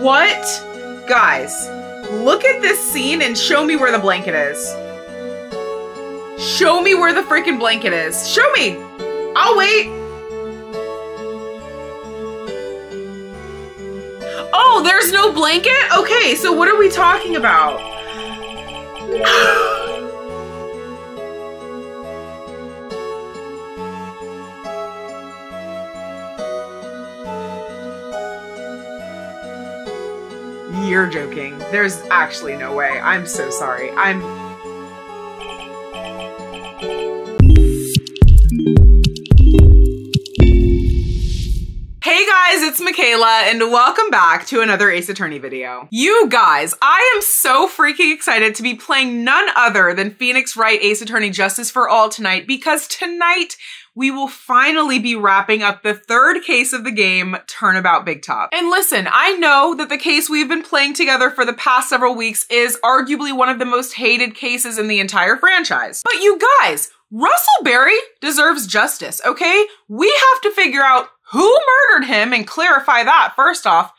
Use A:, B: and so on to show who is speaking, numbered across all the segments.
A: What? Guys, look at this scene and show me where the blanket is. Show me where the freaking blanket is. Show me. I'll wait. Oh, there's no blanket? Okay, so what are we talking about? You're joking. There's actually no way. I'm so sorry. I'm. Hey guys, it's Mikayla, and welcome back to another Ace Attorney video. You guys, I am so freaking excited to be playing none other than Phoenix Wright Ace Attorney Justice for All tonight because tonight we will finally be wrapping up the third case of the game, Turnabout Big Top. And listen, I know that the case we've been playing together for the past several weeks is arguably one of the most hated cases in the entire franchise. But you guys, Russell Berry deserves justice, okay? We have to figure out who murdered him and clarify that first off,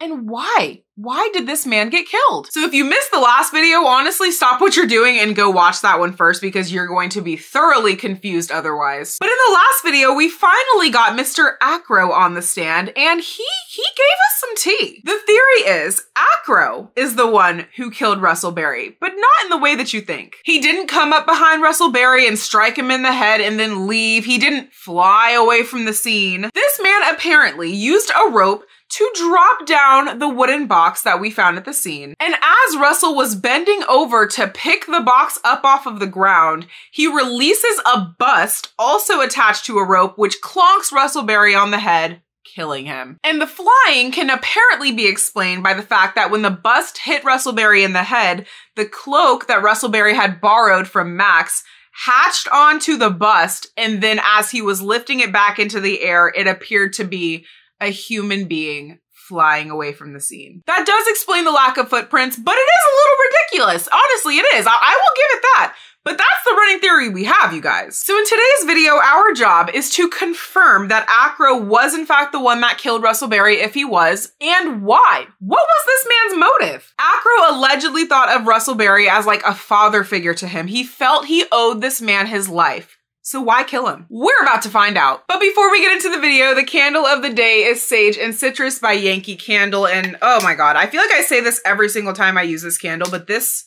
A: and why? Why did this man get killed? So if you missed the last video, honestly, stop what you're doing and go watch that one first because you're going to be thoroughly confused otherwise. But in the last video, we finally got Mr. Acro on the stand and he, he gave us some tea. The theory is Acro is the one who killed Russell Berry, but not in the way that you think. He didn't come up behind Russell Berry and strike him in the head and then leave. He didn't fly away from the scene. This man apparently used a rope to drop down the wooden box that we found at the scene. And as Russell was bending over to pick the box up off of the ground, he releases a bust also attached to a rope, which clonks Russell Berry on the head, killing him. And the flying can apparently be explained by the fact that when the bust hit Russell Berry in the head, the cloak that Russell Berry had borrowed from Max hatched onto the bust, and then as he was lifting it back into the air, it appeared to be a human being flying away from the scene. That does explain the lack of footprints, but it is a little ridiculous. Honestly, it is. I, I will give it that. But that's the running theory we have, you guys. So in today's video, our job is to confirm that Acro was in fact the one that killed Russell Berry if he was, and why. What was this man's motive? Acro allegedly thought of Russell Berry as like a father figure to him. He felt he owed this man his life. So why kill him? We're about to find out. But before we get into the video, the candle of the day is Sage and Citrus by Yankee Candle. And oh my god, I feel like I say this every single time I use this candle, but this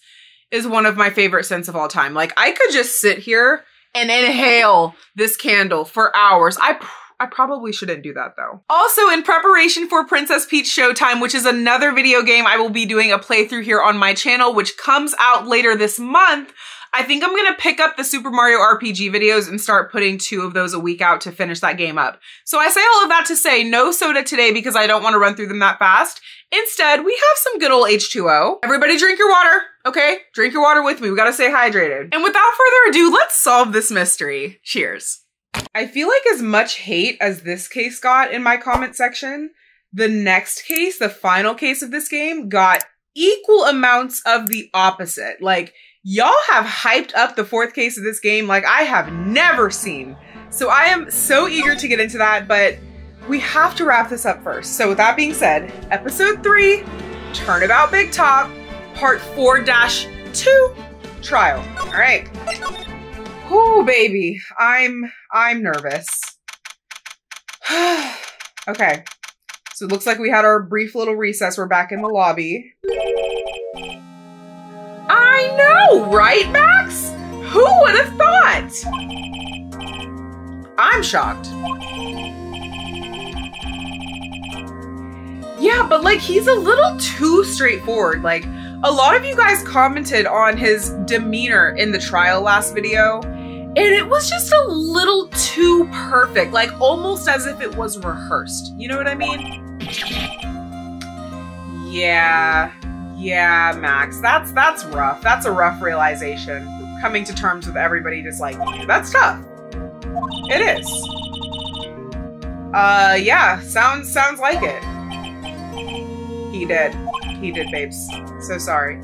A: is one of my favorite scents of all time. Like I could just sit here and inhale this candle for hours. I I probably shouldn't do that though. Also, in preparation for Princess Peach Showtime, which is another video game I will be doing a playthrough here on my channel, which comes out later this month, I think I'm gonna pick up the Super Mario RPG videos and start putting two of those a week out to finish that game up. So I say all of that to say no soda today because I don't want to run through them that fast. Instead, we have some good old H2O. Everybody drink your water, okay? Drink your water with me. We gotta stay hydrated. And without further ado, let's solve this mystery. Cheers. I feel like as much hate as this case got in my comment section, the next case, the final case of this game, got equal amounts of the opposite. Like, Y'all have hyped up the fourth case of this game like I have never seen. So I am so eager to get into that, but we have to wrap this up first. So with that being said, episode three, Turnabout Big Top, part 4-2, trial. All right. Whoo, baby. I'm, I'm nervous. okay. So it looks like we had our brief little recess. We're back in the lobby. I know, right, Max? Who would have thought? I'm shocked. Yeah, but like he's a little too straightforward. Like a lot of you guys commented on his demeanor in the trial last video, and it was just a little too perfect, like almost as if it was rehearsed. You know what I mean? Yeah, yeah, Max, that's that's rough. That's a rough realization. Coming to terms with everybody disliking you. That's tough. It is. Uh, yeah, sounds sounds like it. He did. He did, babes. So sorry.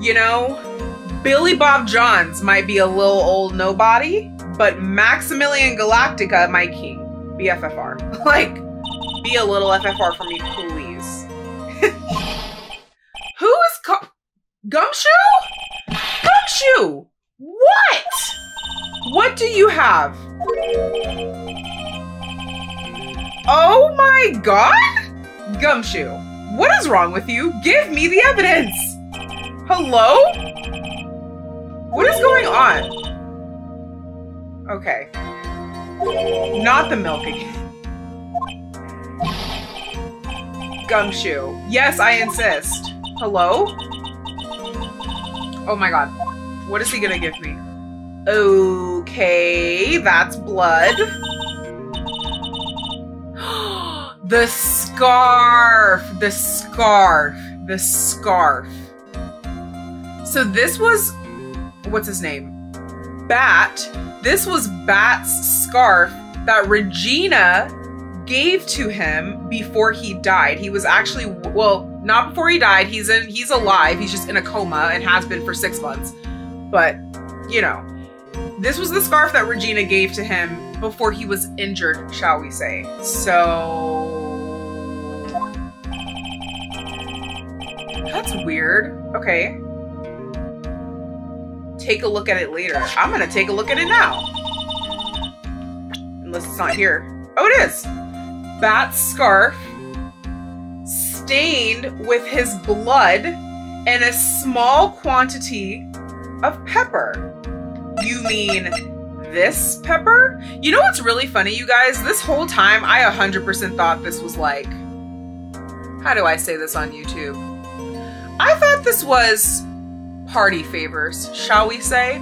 A: You know, Billy Bob Johns might be a little old nobody, but Maximillion Galactica, my king Be FFR. like, be a little FFR for me, please. Who is Gumshoe? Gumshoe! What? What do you have? Oh my god? Gumshoe, what is wrong with you? Give me the evidence! Hello? What is going on? Okay. Not the milk again. Gumshoe. Yes, I insist. Hello? Oh my god. What is he gonna give me? Okay, that's blood. the scarf! The scarf! The scarf. So this was, what's his name? Bat. This was Bat's scarf that Regina gave to him before he died. He was actually, well, not before he died. He's in, he's alive. He's just in a coma and has been for six months. But, you know, this was the scarf that Regina gave to him before he was injured, shall we say. So... That's weird. Okay. Take a look at it later. I'm gonna take a look at it now. Unless it's not here. Oh, it is! Bat's scarf stained with his blood and a small quantity of pepper. You mean this pepper? You know what's really funny, you guys? This whole time, I 100% thought this was like, how do I say this on YouTube? I thought this was party favors, shall we say?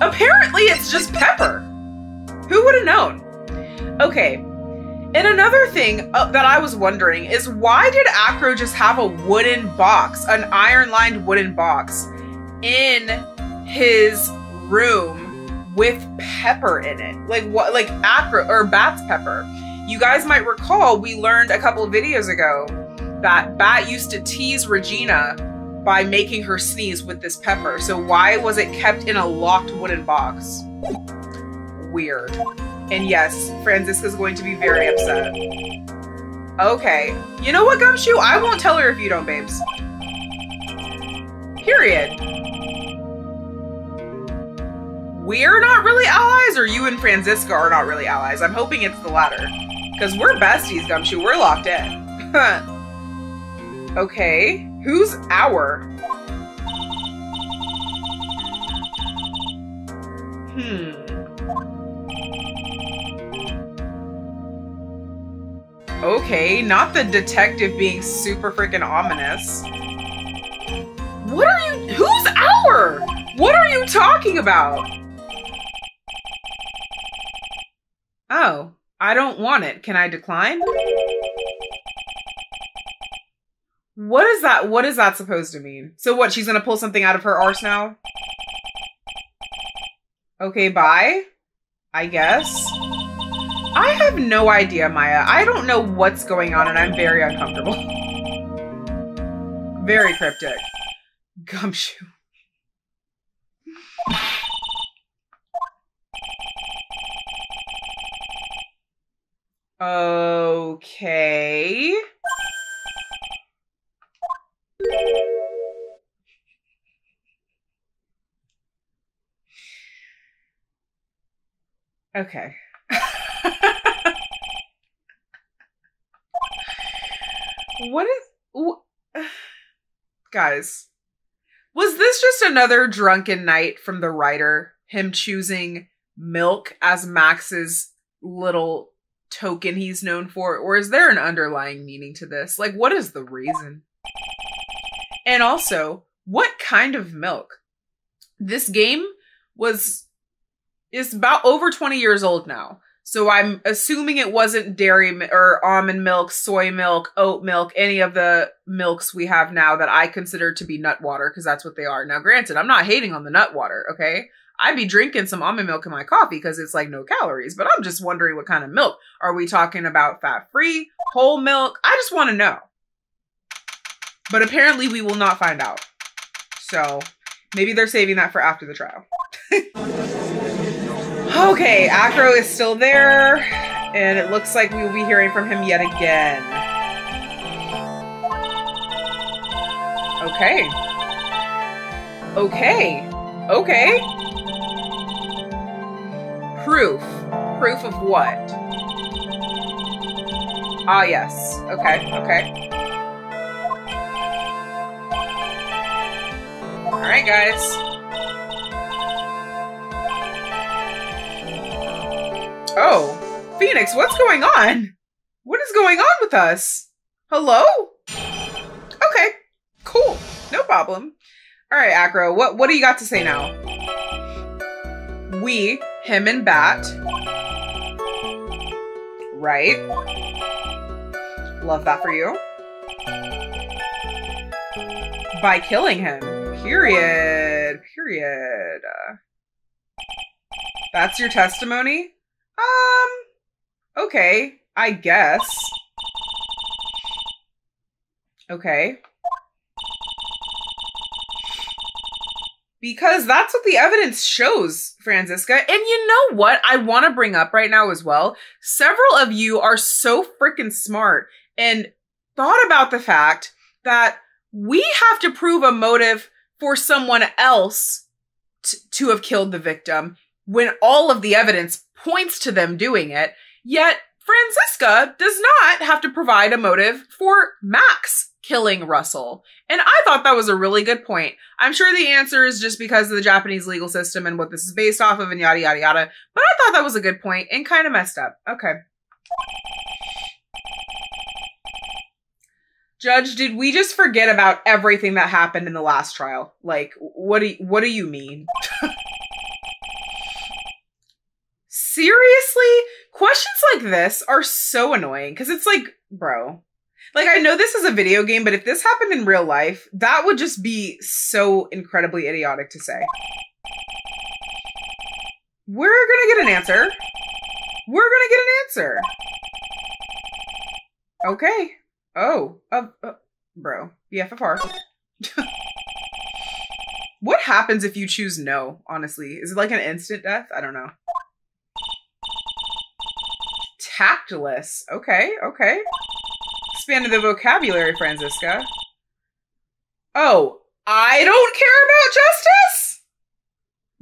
A: Apparently, it's just pepper. Who would have known? Okay. And another thing uh, that I was wondering is why did Acro just have a wooden box, an iron lined wooden box, in his room with pepper in it. Like what like acro or bat's pepper. You guys might recall we learned a couple of videos ago that Bat used to tease Regina by making her sneeze with this pepper. So why was it kept in a locked wooden box? Weird. And yes, Franziska's going to be very upset. Okay. You know what, Gumshoe? I won't tell her if you don't, babes. Period we're not really allies or you and Franziska are not really allies. I'm hoping it's the latter. Because we're besties, Gumshoe. We're locked in. okay. Who's our? Hmm. Okay, not the detective being super freaking ominous. What are you- Who's our? What are you talking about? Oh, I don't want it. Can I decline? What is that? What is that supposed to mean? So what, she's gonna pull something out of her arse now? Okay, bye. I guess. I have no idea, Maya. I don't know what's going on and I'm very uncomfortable. very cryptic. Gumshoe. Okay. Okay. What is wh guys? Was this just another drunken night from the writer? Him choosing milk as Max's little token he's known for? Or is there an underlying meaning to this? Like, what is the reason? And also, what kind of milk? This game was is about over 20 years old now. So I'm assuming it wasn't dairy or almond milk, soy milk, oat milk, any of the milks we have now that I consider to be nut water because that's what they are. Now, granted, I'm not hating on the nut water, okay? I'd be drinking some almond milk in my coffee because it's like no calories, but I'm just wondering what kind of milk. Are we talking about fat free, whole milk? I just want to know. But apparently, we will not find out. So maybe they're saving that for after the trial. okay, Acro is still there. And it looks like we will be hearing from him yet again. Okay. Okay. Okay. Proof. Proof of what? Ah, yes. Okay, okay. Alright, guys. Oh. Phoenix, what's going on? What is going on with us? Hello? Okay, cool. No problem. All right, Acro, what, what do you got to say now? We, him and Bat. Right. Love that for you. By killing him. Period. Period. Uh, that's your testimony? Um, okay, I guess. Okay. Because that's what the evidence shows, Franziska. And you know what I want to bring up right now as well? Several of you are so freaking smart and thought about the fact that we have to prove a motive for someone else to have killed the victim when all of the evidence points to them doing it. Yet Franziska does not have to provide a motive for Max killing Russell. And I thought that was a really good point. I'm sure the answer is just because of the Japanese legal system and what this is based off of and yada yada yada. But I thought that was a good point and kind of messed up. Okay. Judge, did we just forget about everything that happened in the last trial? Like, what do you, what do you mean? Seriously? Questions like this are so annoying because it's like, bro. Like, I know this is a video game, but if this happened in real life, that would just be so incredibly idiotic to say. We're gonna get an answer. We're gonna get an answer. Okay. Oh, uh, uh, bro, BFFR. what happens if you choose no, honestly? Is it like an instant death? I don't know. Tactless. Okay, okay. Expanded the vocabulary, Franziska. Oh, I don't care about justice?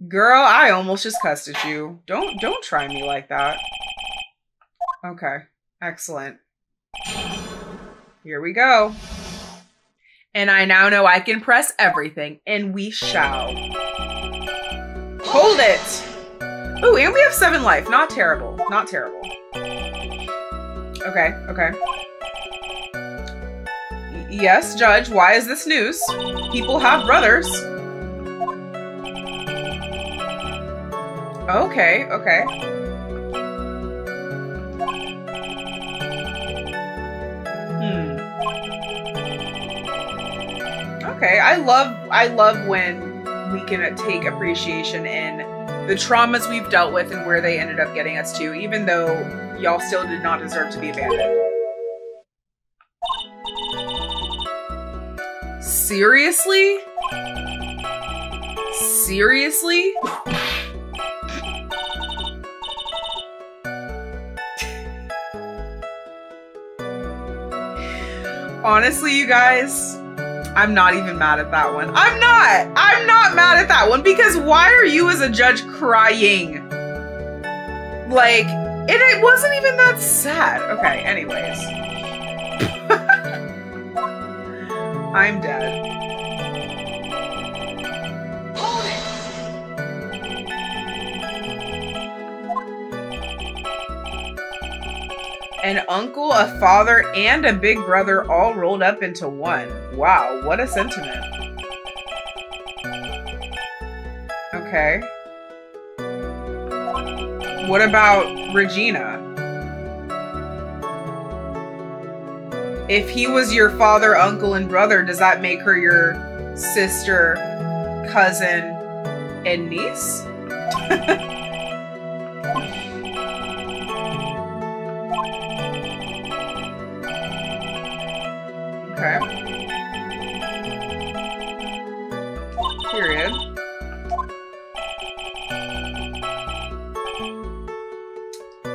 A: Girl, I almost just cussed at you. Don't don't try me like that. Okay. Excellent. Here we go. And I now know I can press everything, and we shall. Hold it! Oh, and we have seven life. Not terrible. Not terrible. Okay, okay. Yes, Judge, why is this news? People have brothers. Okay, okay. Hmm. Okay. I love I love when we can take appreciation in the traumas we've dealt with and where they ended up getting us to, even though y'all still did not deserve to be abandoned. Seriously? Seriously? Honestly, you guys, I'm not even mad at that one. I'm not. I'm not mad at that one because why are you as a judge crying? Like, and it wasn't even that sad. Okay, anyways. I'm dead. an uncle, a father, and a big brother all rolled up into one. Wow, what a sentiment. Okay. What about Regina? If he was your father, uncle, and brother, does that make her your sister, cousin, and niece?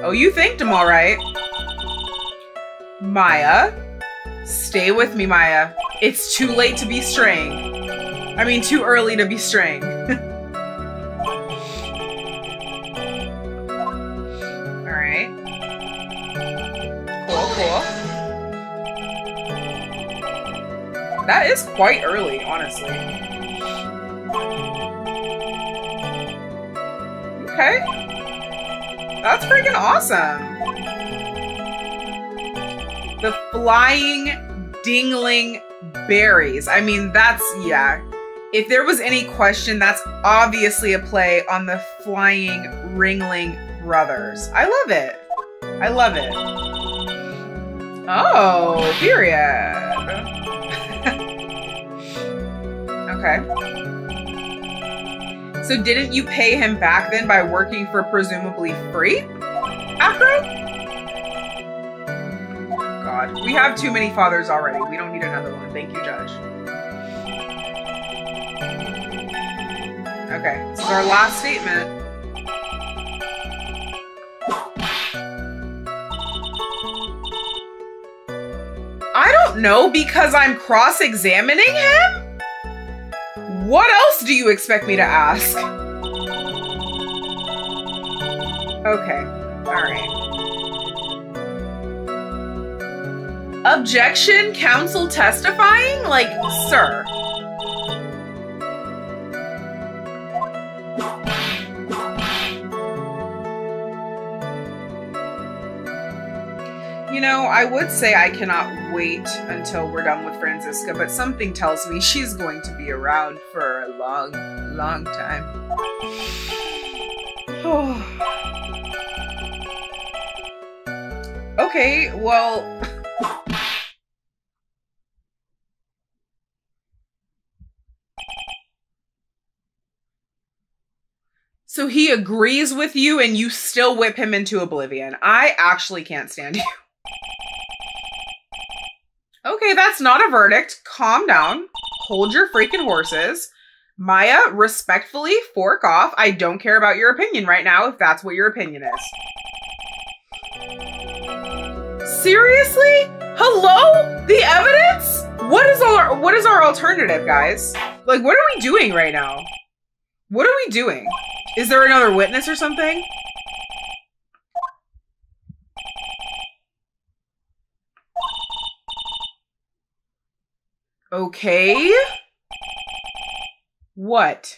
A: Oh, you thanked him all right. Maya. Stay with me, Maya. It's too late to be straying. I mean, too early to be straying. Alright. Cool, cool. That is quite early, honestly. Okay. That's freaking awesome. The flying dingling berries. I mean, that's, yeah. If there was any question, that's obviously a play on the flying ringling brothers. I love it. I love it. Oh, period. okay. So didn't you pay him back then by working for presumably free? Acro? God. We have too many fathers already. We don't need another one. Thank you, Judge. Okay, this is our last statement. I don't know because I'm cross-examining him? What else do you expect me to ask? Okay, alright. Objection, counsel testifying? Like, sir. Know, I would say I cannot wait until we're done with Franziska, but something tells me she's going to be around for a long, long time. okay, well... So he agrees with you and you still whip him into oblivion. I actually can't stand you. Okay, that's not a verdict. Calm down. Hold your freaking horses. Maya, respectfully, fork off. I don't care about your opinion right now if that's what your opinion is. Seriously? Hello? The evidence? What is our what is our alternative, guys? Like what are we doing right now? What are we doing? Is there another witness or something? Okay. What?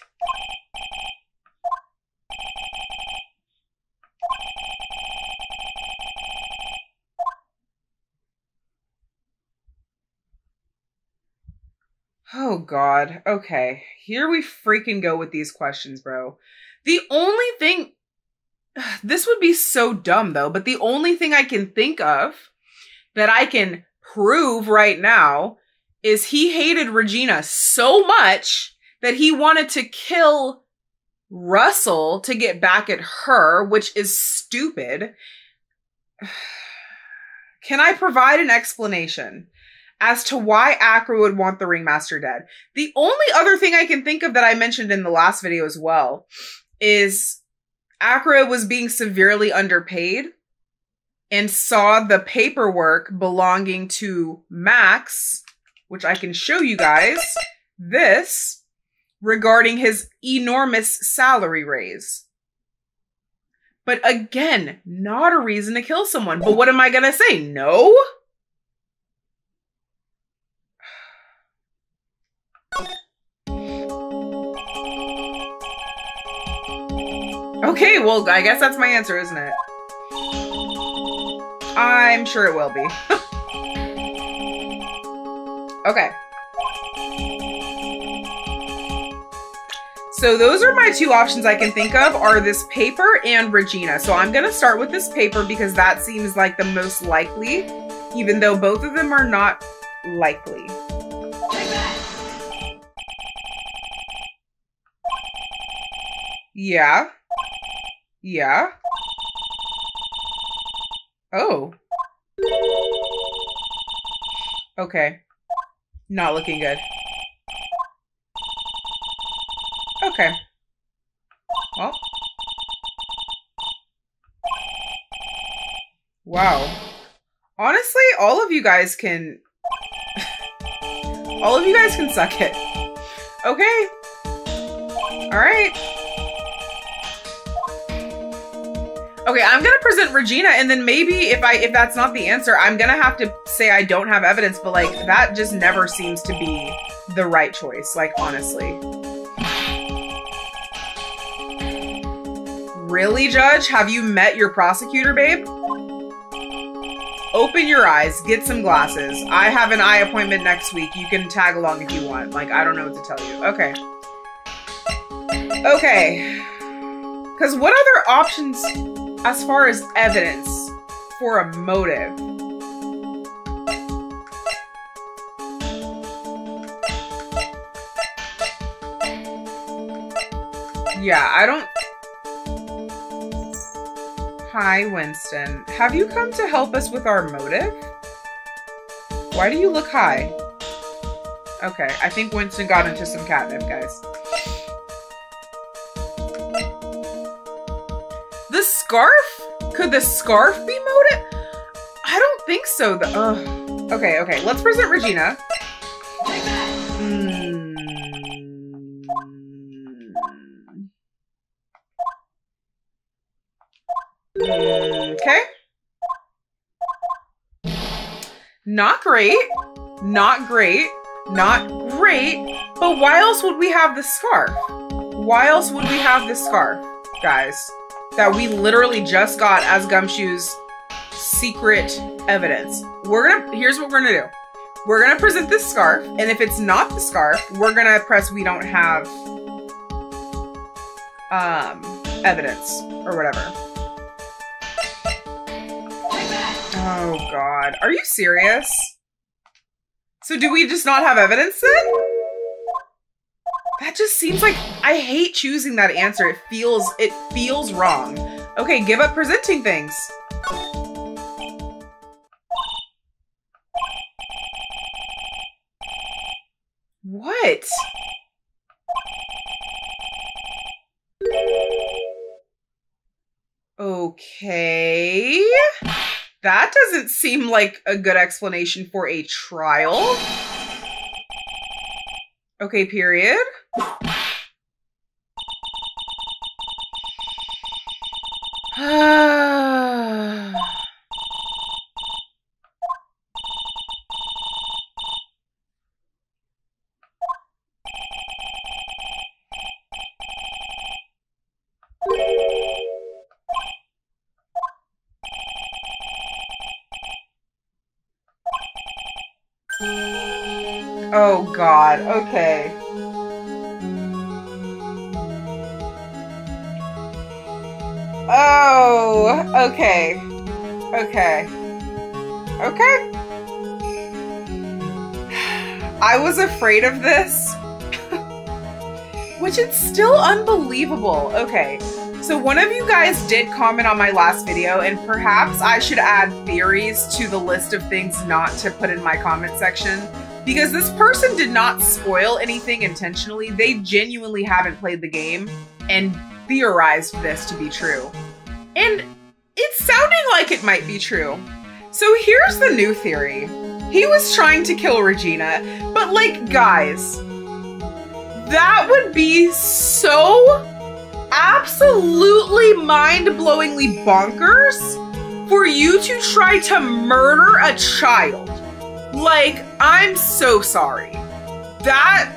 A: Oh god. Okay. Here we freaking go with these questions, bro. The only thing, this would be so dumb though, but the only thing I can think of that I can prove right now is he hated Regina so much that he wanted to kill Russell to get back at her, which is stupid. Can I provide an explanation as to why Acro would want the Ringmaster dead? The only other thing I can think of that I mentioned in the last video as well is Acro was being severely underpaid and saw the paperwork belonging to Max, which I can show you guys, this, regarding his enormous salary raise. But again, not a reason to kill someone. But what am I going to say? No? Okay, well, I guess that's my answer, isn't it? I'm sure it will be. okay. So those are my two options I can think of are this paper and Regina. So I'm going to start with this paper because that seems like the most likely, even though both of them are not likely. Yeah. Yeah. Oh. Okay. Not looking good. Okay. Well. Wow. Honestly, all of you guys can. all of you guys can suck it. Okay. Alright. Okay, I'm gonna present Regina, and then maybe if I if that's not the answer, I'm gonna have to say I don't have evidence, but like that just never seems to be the right choice, like honestly. Really, Judge? Have you met your prosecutor, babe? Open your eyes, get some glasses. I have an eye appointment next week. You can tag along if you want. Like, I don't know what to tell you. Okay. Okay. Because what other options as far as evidence for a motive. Yeah, I don't. Hi, Winston. Have you come to help us with our motive? Why do you look high? Okay, I think Winston got into some catnip, guys. Scarf? Could the scarf be motive? I don't think so. The, uh, okay, okay. Let's present Regina. Mm. Okay. Not great. Not great. Not great. But why else would we have the scarf? Why else would we have the scarf, guys? That we literally just got as Gumshoe's secret evidence. We're gonna, here's what we're gonna do. We're gonna present this scarf, and if it's not the scarf, we're gonna press we don't have um, evidence or whatever. Oh god. Are you serious? So do we just not have evidence then? That just seems like I hate choosing that answer. It feels it feels wrong. Okay, give up presenting things. What? Okay. That doesn't seem like a good explanation for a trial. Okay, period. Oh was afraid of this. Which is still unbelievable. Okay. So one of you guys did comment on my last video, and perhaps I should add theories to the list of things not to put in my comment section. Because this person did not spoil anything intentionally. They genuinely haven't played the game and theorized this to be true. And it's sounding like it might be true. So here's the new theory. He was trying to kill Regina, but like, guys, that would be so absolutely mind-blowingly bonkers for you to try to murder a child. Like, I'm so sorry. That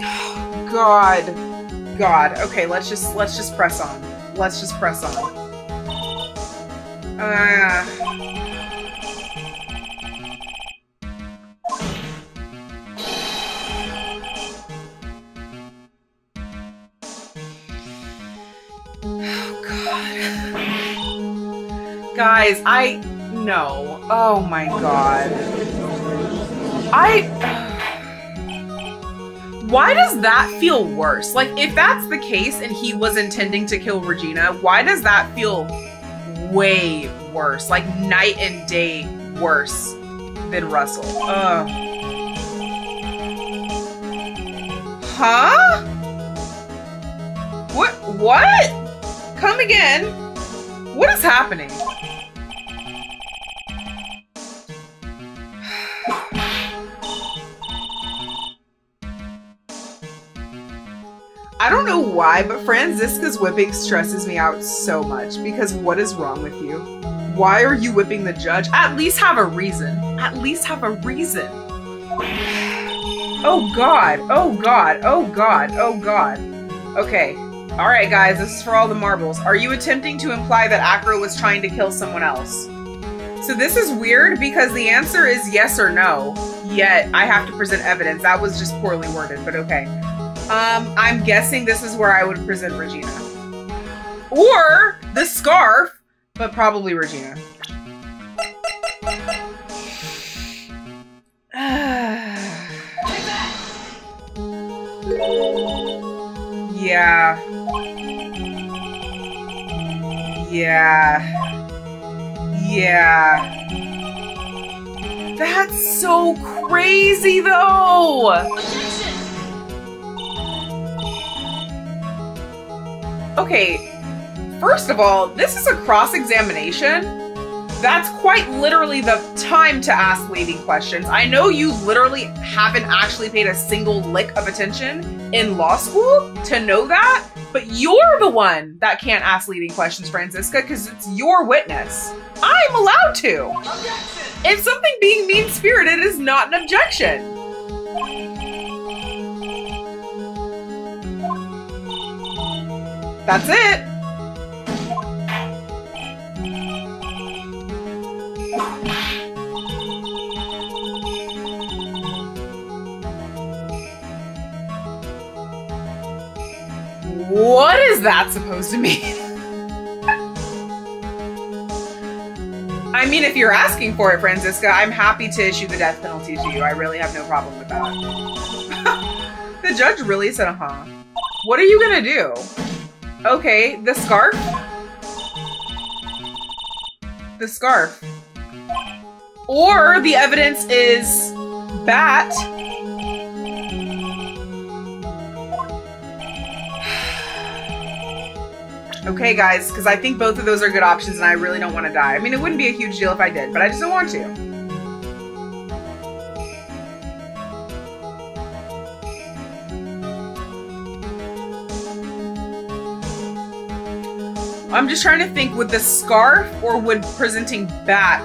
A: God. God. Okay, let's just let's just press on. Let's just press on. Oh god. Guys, I no. Oh my god. I why does that feel worse? Like, if that's the case and he was intending to kill Regina, why does that feel way worse? Like, night and day worse than Russell. Ugh. Huh? What? What? Come come again. What is happening? Why, but Franziska's whipping stresses me out so much because what is wrong with you? Why are you whipping the judge? At least have a reason. At least have a reason. Oh god, oh god, oh god, oh god. Okay, alright guys, this is for all the marbles. Are you attempting to imply that Acro was trying to kill someone else? So this is weird because the answer is yes or no, yet I have to present evidence. That was just poorly worded, but okay. Um, I'm guessing this is where I would present Regina. Or the scarf, but probably Regina. yeah. Yeah. Yeah. That's so crazy though! Okay, first of all, this is a cross examination. That's quite literally the time to ask leading questions. I know you literally haven't actually paid a single lick of attention in law school to know that, but you're the one that can't ask leading questions, Franziska, because it's your witness. I'm allowed to. Objection. And something being mean spirited is not an objection. That's it. What is that supposed to mean? I mean, if you're asking for it, Franziska, I'm happy to issue the death penalty to you. I really have no problem with that. the judge really said, uh-huh. What are you gonna do? Okay, the scarf? The scarf. Or the evidence is bat. okay, guys, because I think both of those are good options and I really don't want to die. I mean, it wouldn't be a huge deal if I did, but I just don't want to. I'm just trying to think, would the scarf or would presenting bat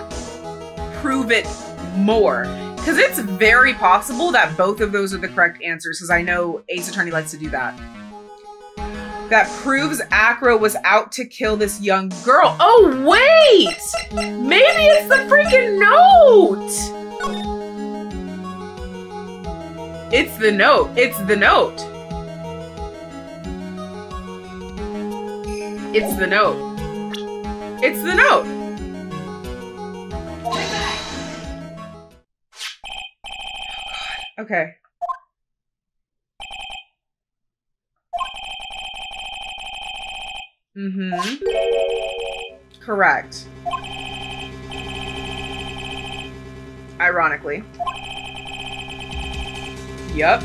A: prove it more? Because it's very possible that both of those are the correct answers, because I know Ace Attorney likes to do that. That proves Acro was out to kill this young girl. Oh, wait! Maybe it's the freaking note! It's the note. It's the note. It's the note. It's the note. Okay. Mm-hmm. Correct. Ironically. Yup.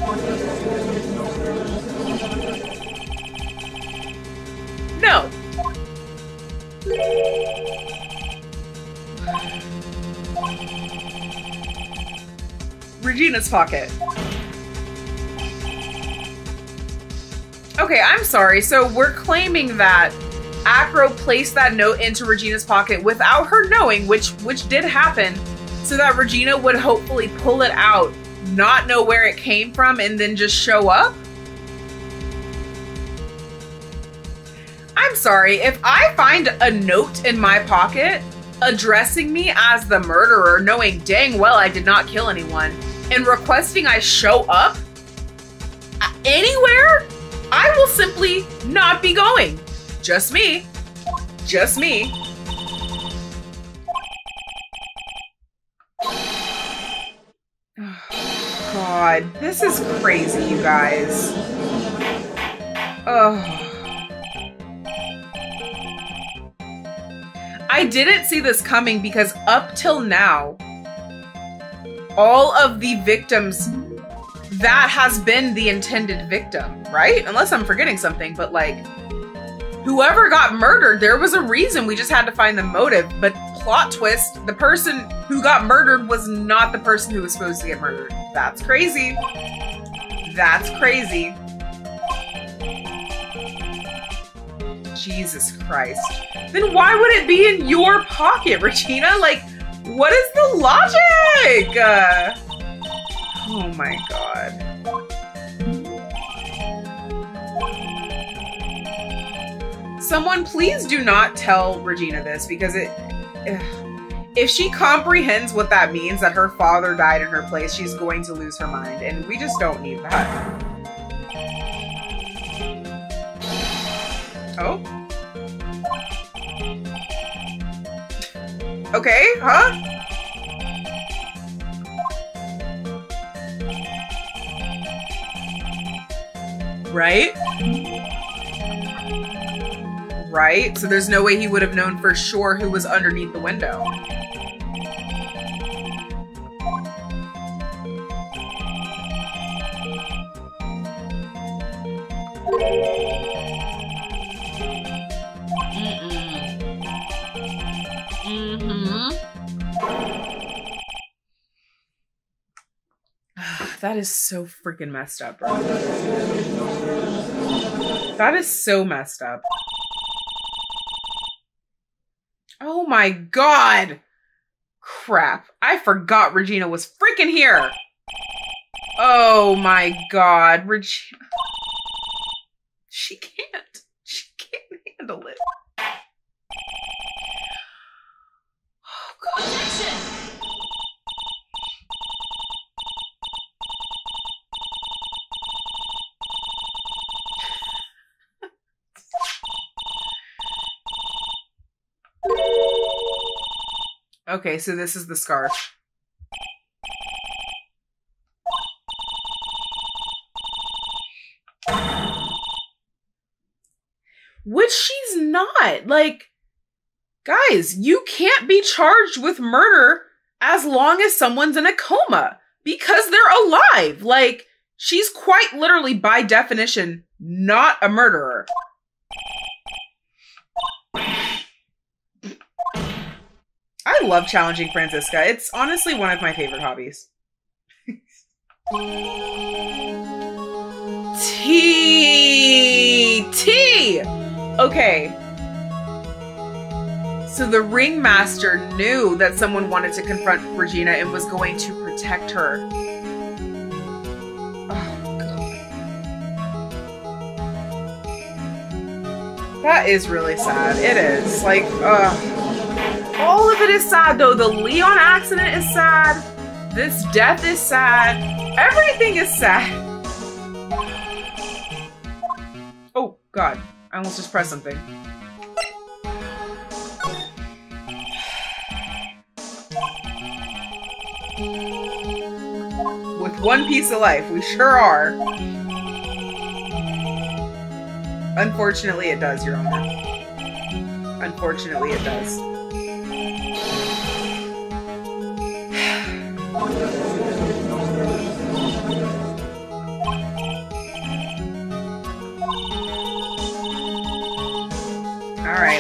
A: No. Regina's pocket. Okay, I'm sorry. So we're claiming that Acro placed that note into Regina's pocket without her knowing, which which did happen, so that Regina would hopefully pull it out, not know where it came from, and then just show up? I'm sorry, if I find a note in my pocket addressing me as the murderer, knowing dang well I did not kill anyone, and requesting I show up uh, anywhere, I will simply not be going. Just me. Just me. God, this is crazy, you guys. Ugh. I didn't see this coming because up till now, all of the victims, that has been the intended victim, right? Unless I'm forgetting something, but like, whoever got murdered, there was a reason. We just had to find the motive. But plot twist, the person who got murdered was not the person who was supposed to get murdered. That's crazy. That's crazy. Jesus Christ. Then why would it be in your pocket, Regina? Like, what is the logic? Uh, oh my god. Someone please do not tell Regina this because it if she comprehends what that means that her father died in her place, she's going to lose her mind and we just don't need that. Oh? Okay, huh? Right? Right? So there's no way he would have known for sure who was underneath the window. That is so freaking messed up, bro. That is so messed up. Oh my god! Crap. I forgot Regina was freaking here! Oh my god, Regina. She can't. She can't handle it. Okay, so this is the scarf. Which she's not. Like, guys, you can't be charged with murder as long as someone's in a coma because they're alive. Like, she's quite literally, by definition, not a murderer. I love challenging Franziska. It's honestly one of my favorite hobbies. T T. Okay. So the ringmaster knew that someone wanted to confront Regina and was going to protect her. Oh, that is really sad. It is. Like, ugh. It is sad though. The Leon accident is sad. This death is sad. Everything is sad. Oh, God. I almost just pressed something. With one piece of life, we sure are. Unfortunately, it does, Your Honor. Unfortunately, it does.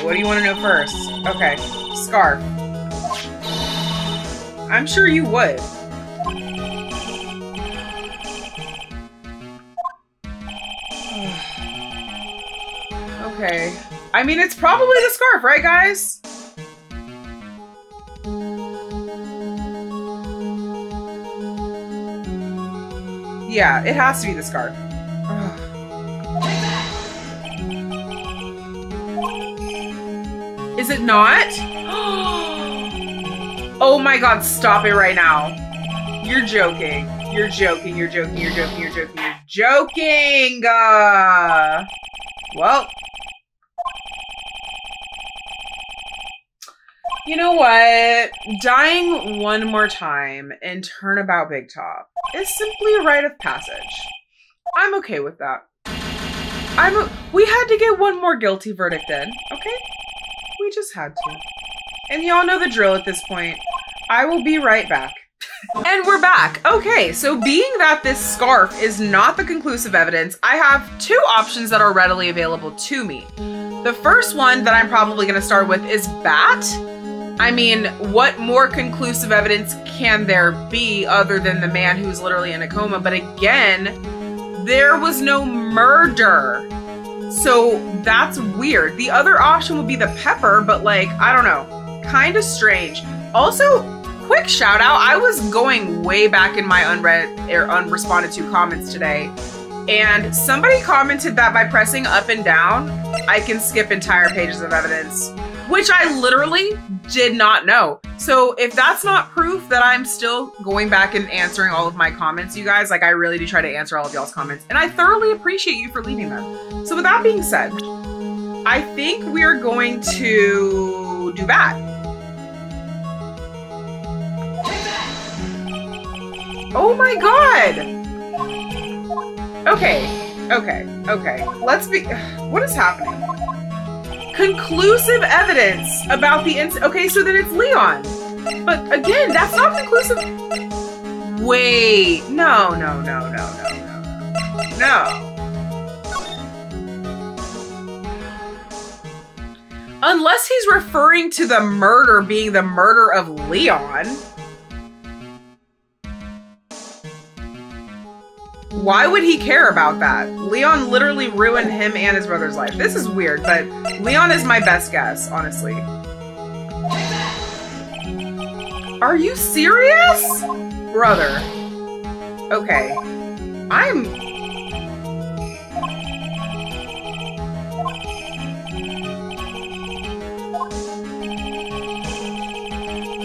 A: What do you want to know first? Okay, scarf. I'm sure you would. okay. I mean, it's probably the scarf, right, guys? Yeah, it has to be the scarf. Is it not? oh my god, stop it right now. You're joking. You're joking, you're joking, you're joking, you're joking, you're joking! Uh, well. You know what? Dying one more time in Turnabout Big Top is simply a rite of passage. I'm okay with that. I'm we had to get one more guilty verdict in, okay? We just had to. And y'all know the drill at this point. I will be right back. and we're back. Okay, so being that this scarf is not the conclusive evidence, I have two options that are readily available to me. The first one that I'm probably going to start with is Bat. I mean, what more conclusive evidence can there be other than the man who's literally in a coma? But again, there was no murder. So that's weird. The other option would be the pepper, but like, I don't know, kind of strange. Also, quick shout out I was going way back in my unread or unresponded to comments today, and somebody commented that by pressing up and down, I can skip entire pages of evidence, which I literally did not know. So if that's not proof that I'm still going back and answering all of my comments, you guys, like I really do try to answer all of y'all's comments, and I thoroughly appreciate you for leaving them. So with that being said, I think we're going to do that. Oh my god! Okay, okay, okay. Let's be. What is happening? Conclusive evidence about the incident. Okay, so then it's Leon. But again, that's not conclusive. Wait. No, no, no, no, no, no. No. Unless he's referring to the murder being the murder of Leon. Why would he care about that? Leon literally ruined him and his brother's life. This is weird, but Leon is my best guess, honestly. Are you serious? Brother. Okay. I'm...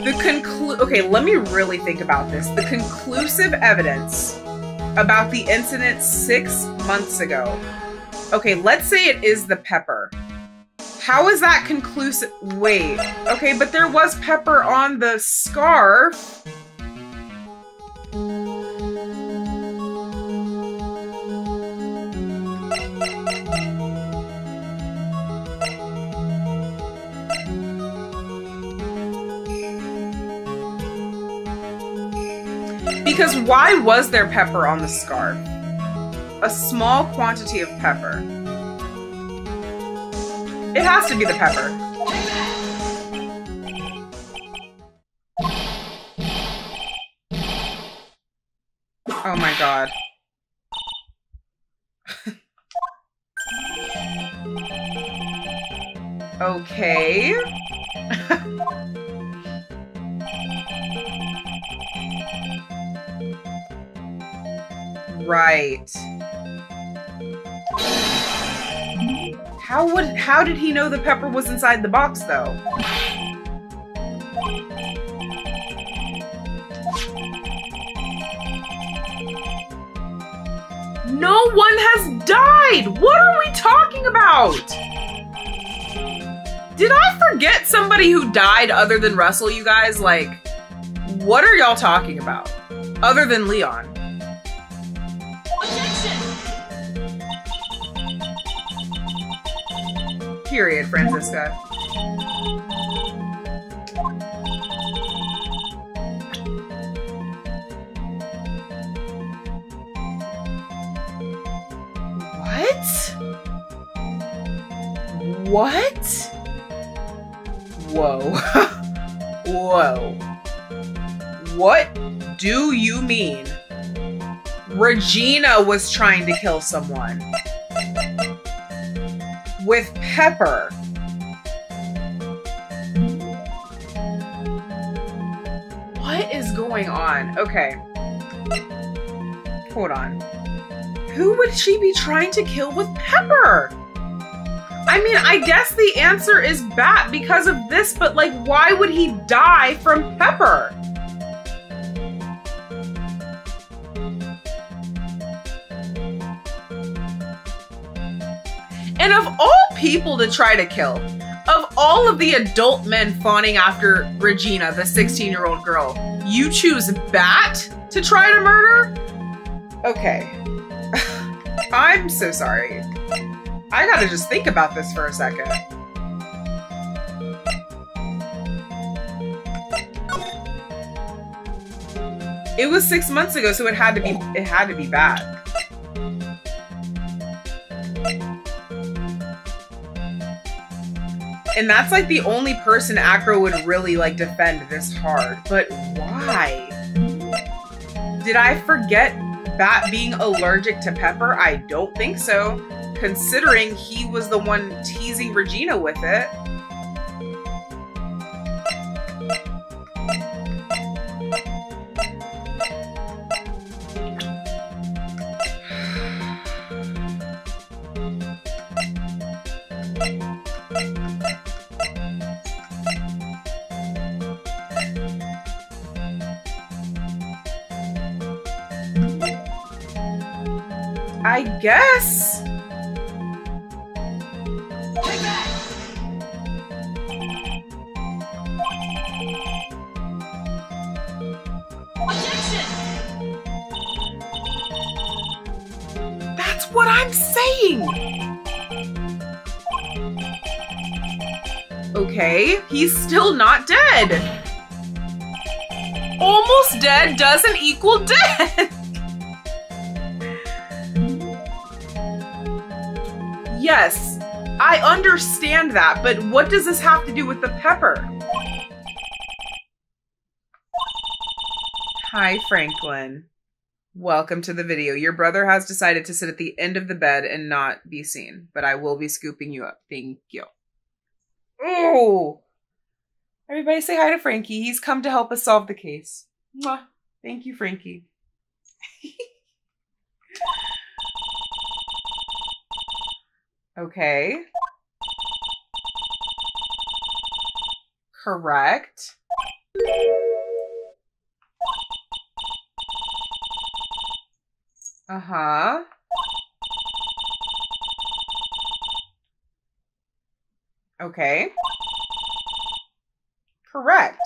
A: The conclu- Okay, let me really think about this. The conclusive evidence about the incident six months ago. Okay, let's say it is the pepper. How is that conclusive? Wait, okay, but there was pepper on the scarf. Because why was there pepper on the scarf? A small quantity of pepper. It has to be the pepper. Oh my god. okay. Right. How would how did he know the pepper was inside the box though? No one has died! What are we talking about? Did I forget somebody who died other than Russell, you guys? Like, what are y'all talking about? Other than Leon. Period, Franziska. What? What? Whoa. Whoa. What do you mean? Regina was trying to kill someone with pepper. What is going on? Okay. Hold on. Who would she be trying to kill with pepper? I mean, I guess the answer is Bat because of this, but like, why would he die from pepper? And of all people to try to kill, of all of the adult men fawning after Regina, the 16 year old girl, you choose Bat to try to murder? Okay. I'm so sorry. I gotta just think about this for a second. It was six months ago, so it had to be it had to be Bat. And that's like the only person Acro would really like defend this hard. But why? Did I forget Bat being allergic to pepper? I don't think so, considering he was the one teasing Regina with it. Guess. That's what I'm saying. Okay, he's still not dead. Almost dead doesn't equal dead. yes, I understand that, but what does this have to do with the pepper? Hi, Franklin. Welcome to the video. Your brother has decided to sit at the end of the bed and not be seen, but I will be scooping you up. Thank you. Oh! Everybody say hi to Frankie. He's come to help us solve the case. Mwah. Thank you, Frankie. okay. Correct. Uh-huh. Okay. Correct.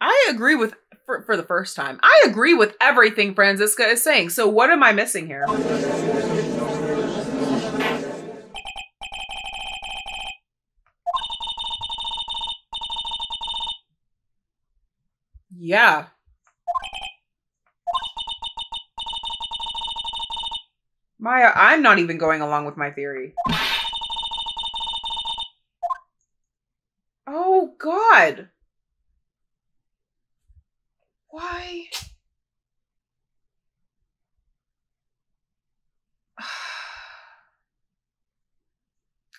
A: I agree with, for, for the first time, I agree with everything Franziska is saying. So what am I missing here? Yeah. Maya, I'm not even going along with my theory. Oh, God. Why?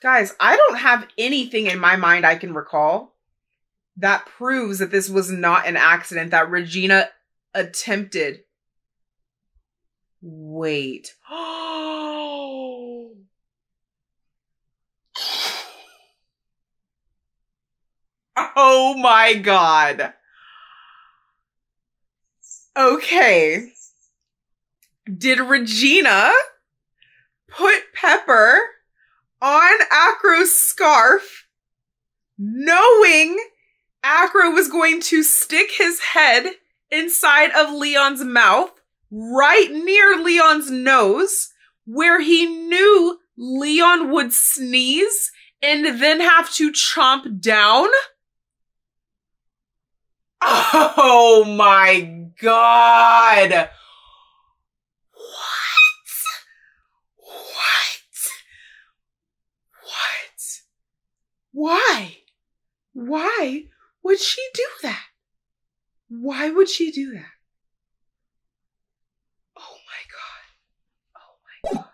A: Guys, I don't have anything in my mind I can recall that proves that this was not an accident, that Regina attempted. Wait. Oh my god. Okay. Did Regina put pepper on Acro's scarf knowing Acro was going to stick his head inside of Leon's mouth right near Leon's nose where he knew Leon would sneeze and then have to chomp down? Oh my god. What? What? What? Why? Why would she do that? Why would she do that? Oh my god. Oh my god.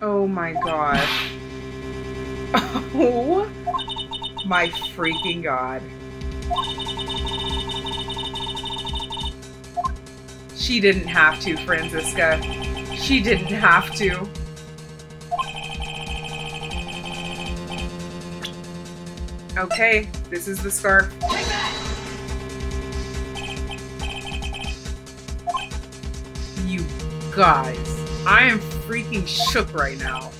A: Oh my god. Oh my freaking god. She didn't have to, Franziska. She didn't have to. Okay, this is the scarf. You guys, I am freaking shook right now.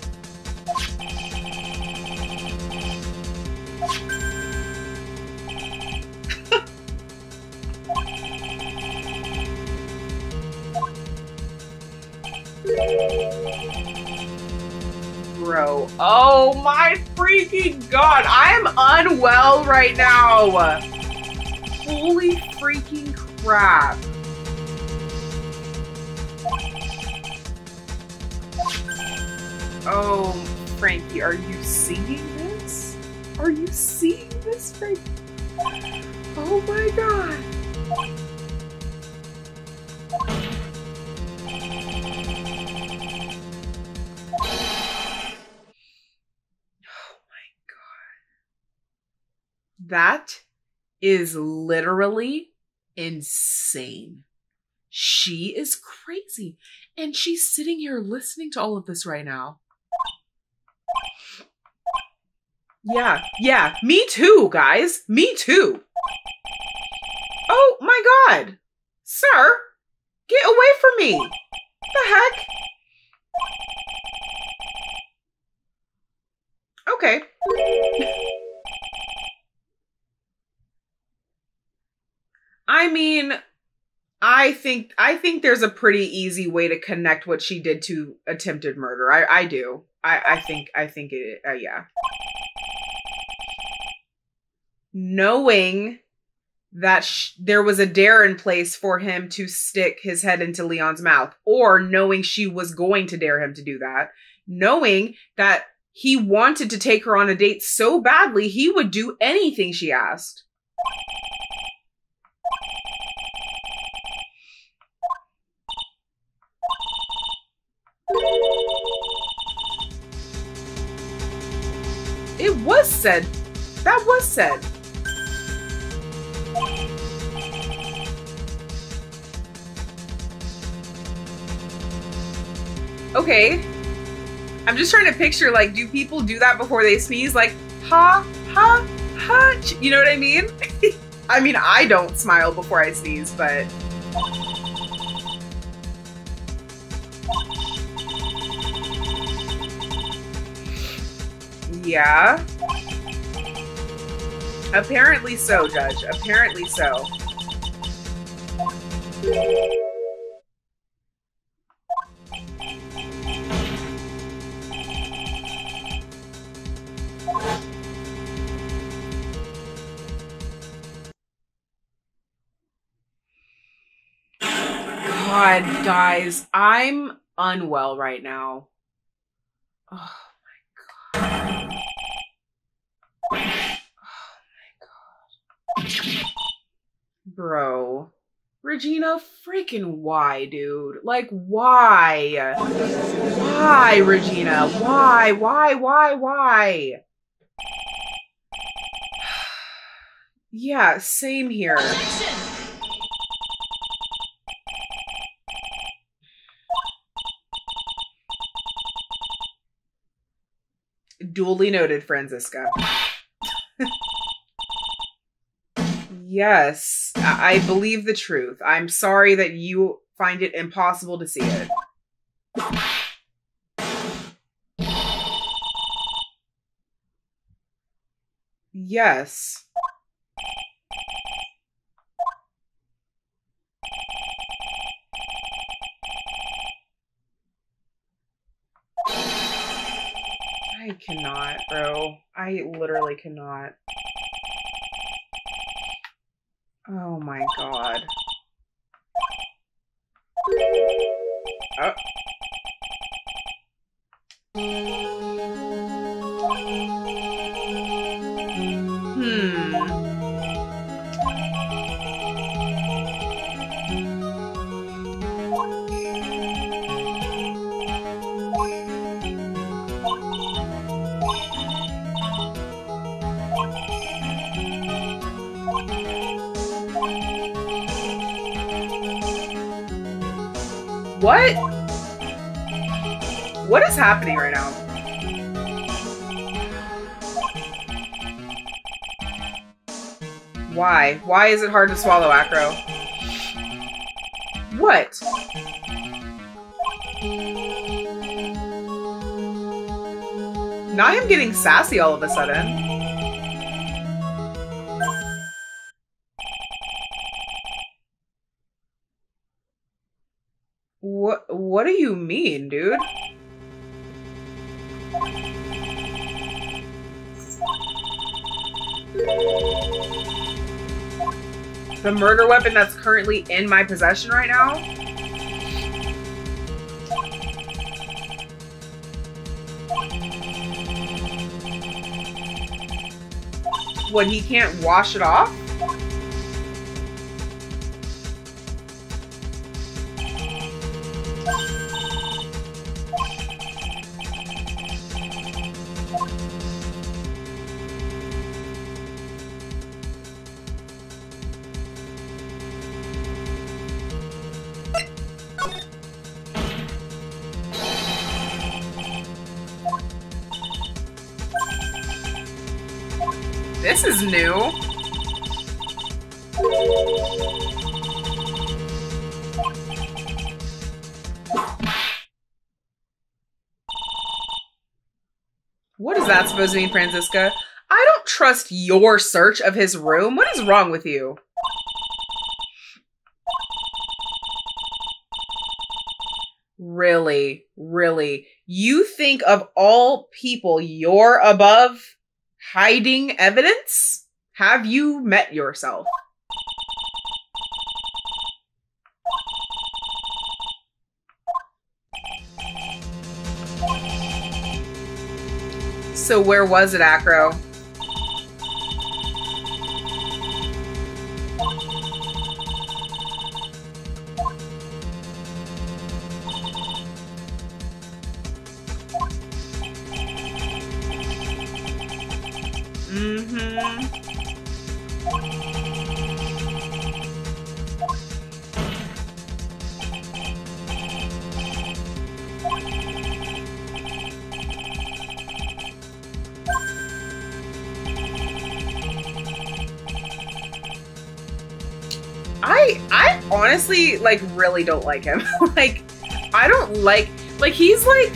A: freaking god, I'm unwell right now. Holy freaking crap. Oh, Frankie, are you seeing this? Are you seeing this, Frankie? Oh my god. Is literally insane. She is crazy. And she's sitting here listening to all of this right now. Yeah, yeah, me too, guys. Me too. Oh my god. Sir, get away from me. The heck? Okay. I mean, I think I think there's a pretty easy way to connect what she did to attempted murder. I I do. I I think I think it uh, yeah. Knowing that sh- there was a dare in place for him to stick his head into Leon's mouth, or knowing she was going to dare him to do that, knowing that he wanted to take her on a date so badly he would do anything she asked. Was said. That was said. Okay. I'm just trying to picture like, do people do that before they sneeze? Like, ha, ha, ha. You know what I mean? I mean, I don't smile before I sneeze, but. Yeah. Apparently so, Judge. Apparently so. God, guys, I'm unwell right now my god. Oh my god. Bro. Regina, freaking why, dude? Like, why? Why, Regina? Why, why, why, why? yeah, same here. Duly noted, Franziska. yes, I-, believe the truth. I'm sorry that you find it impossible to see it. Yes. I cannot, bro. I literally cannot. Oh my god. Oh. What? What is happening right now? Why? Why is it hard to swallow, Acro? What? Now I'm getting sassy all of a sudden. What do you mean, dude? The murder weapon that's currently in my possession right now? What, he can't wash it off? To Franziska? I don't trust your search of his room. What is wrong with you? Really, really. You think of all people you're above hiding evidence? Have you met yourself? So where was it, Acro? Mm-hmm. Honestly like really don't like him. like I don't like like he's like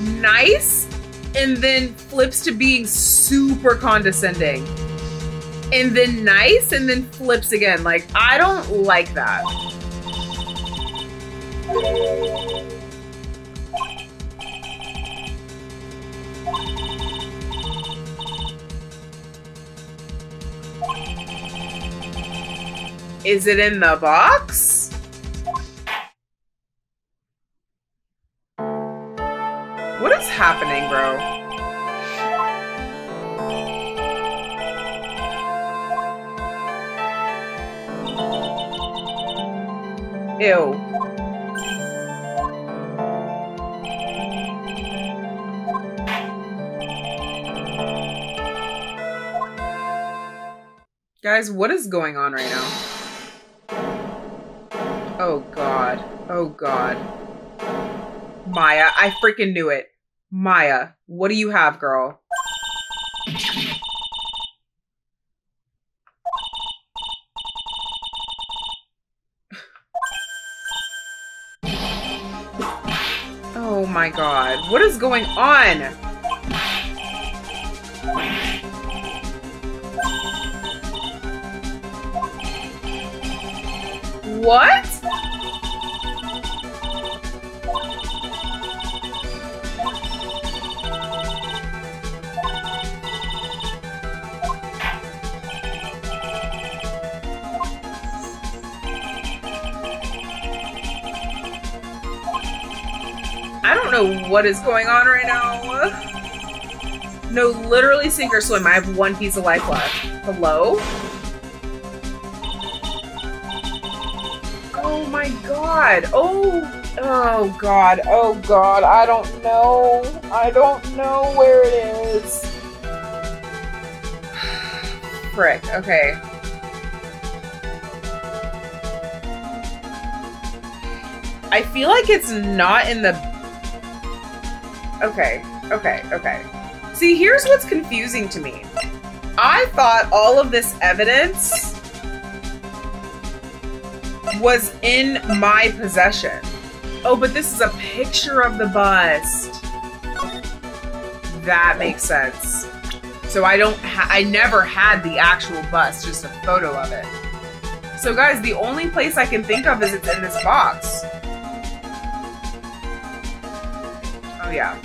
A: nice and then flips to being super condescending. And then nice and then flips again. Like I don't like that. Is it in the box? What is happening, bro? Ew. Guys, what is going on right now? Oh god. Maya, I freaking knew it. Maya, what do you have, girl? Oh my god. What is going on? What? I don't know what is going on right now. No, literally sink or swim. I have one piece of life left. Hello? Oh my god. Oh, oh god. Oh god. I don't know. I don't know where it is. Frick. Okay. I feel like it's not in the Okay, okay, okay. See, here's what's confusing to me. I thought all of this evidence was in my possession. Oh, but this is a picture of the bust. That makes sense. So I don't, I never had the actual bust, just a photo of it. So guys, the only place I can think of is it's in this box. Oh yeah.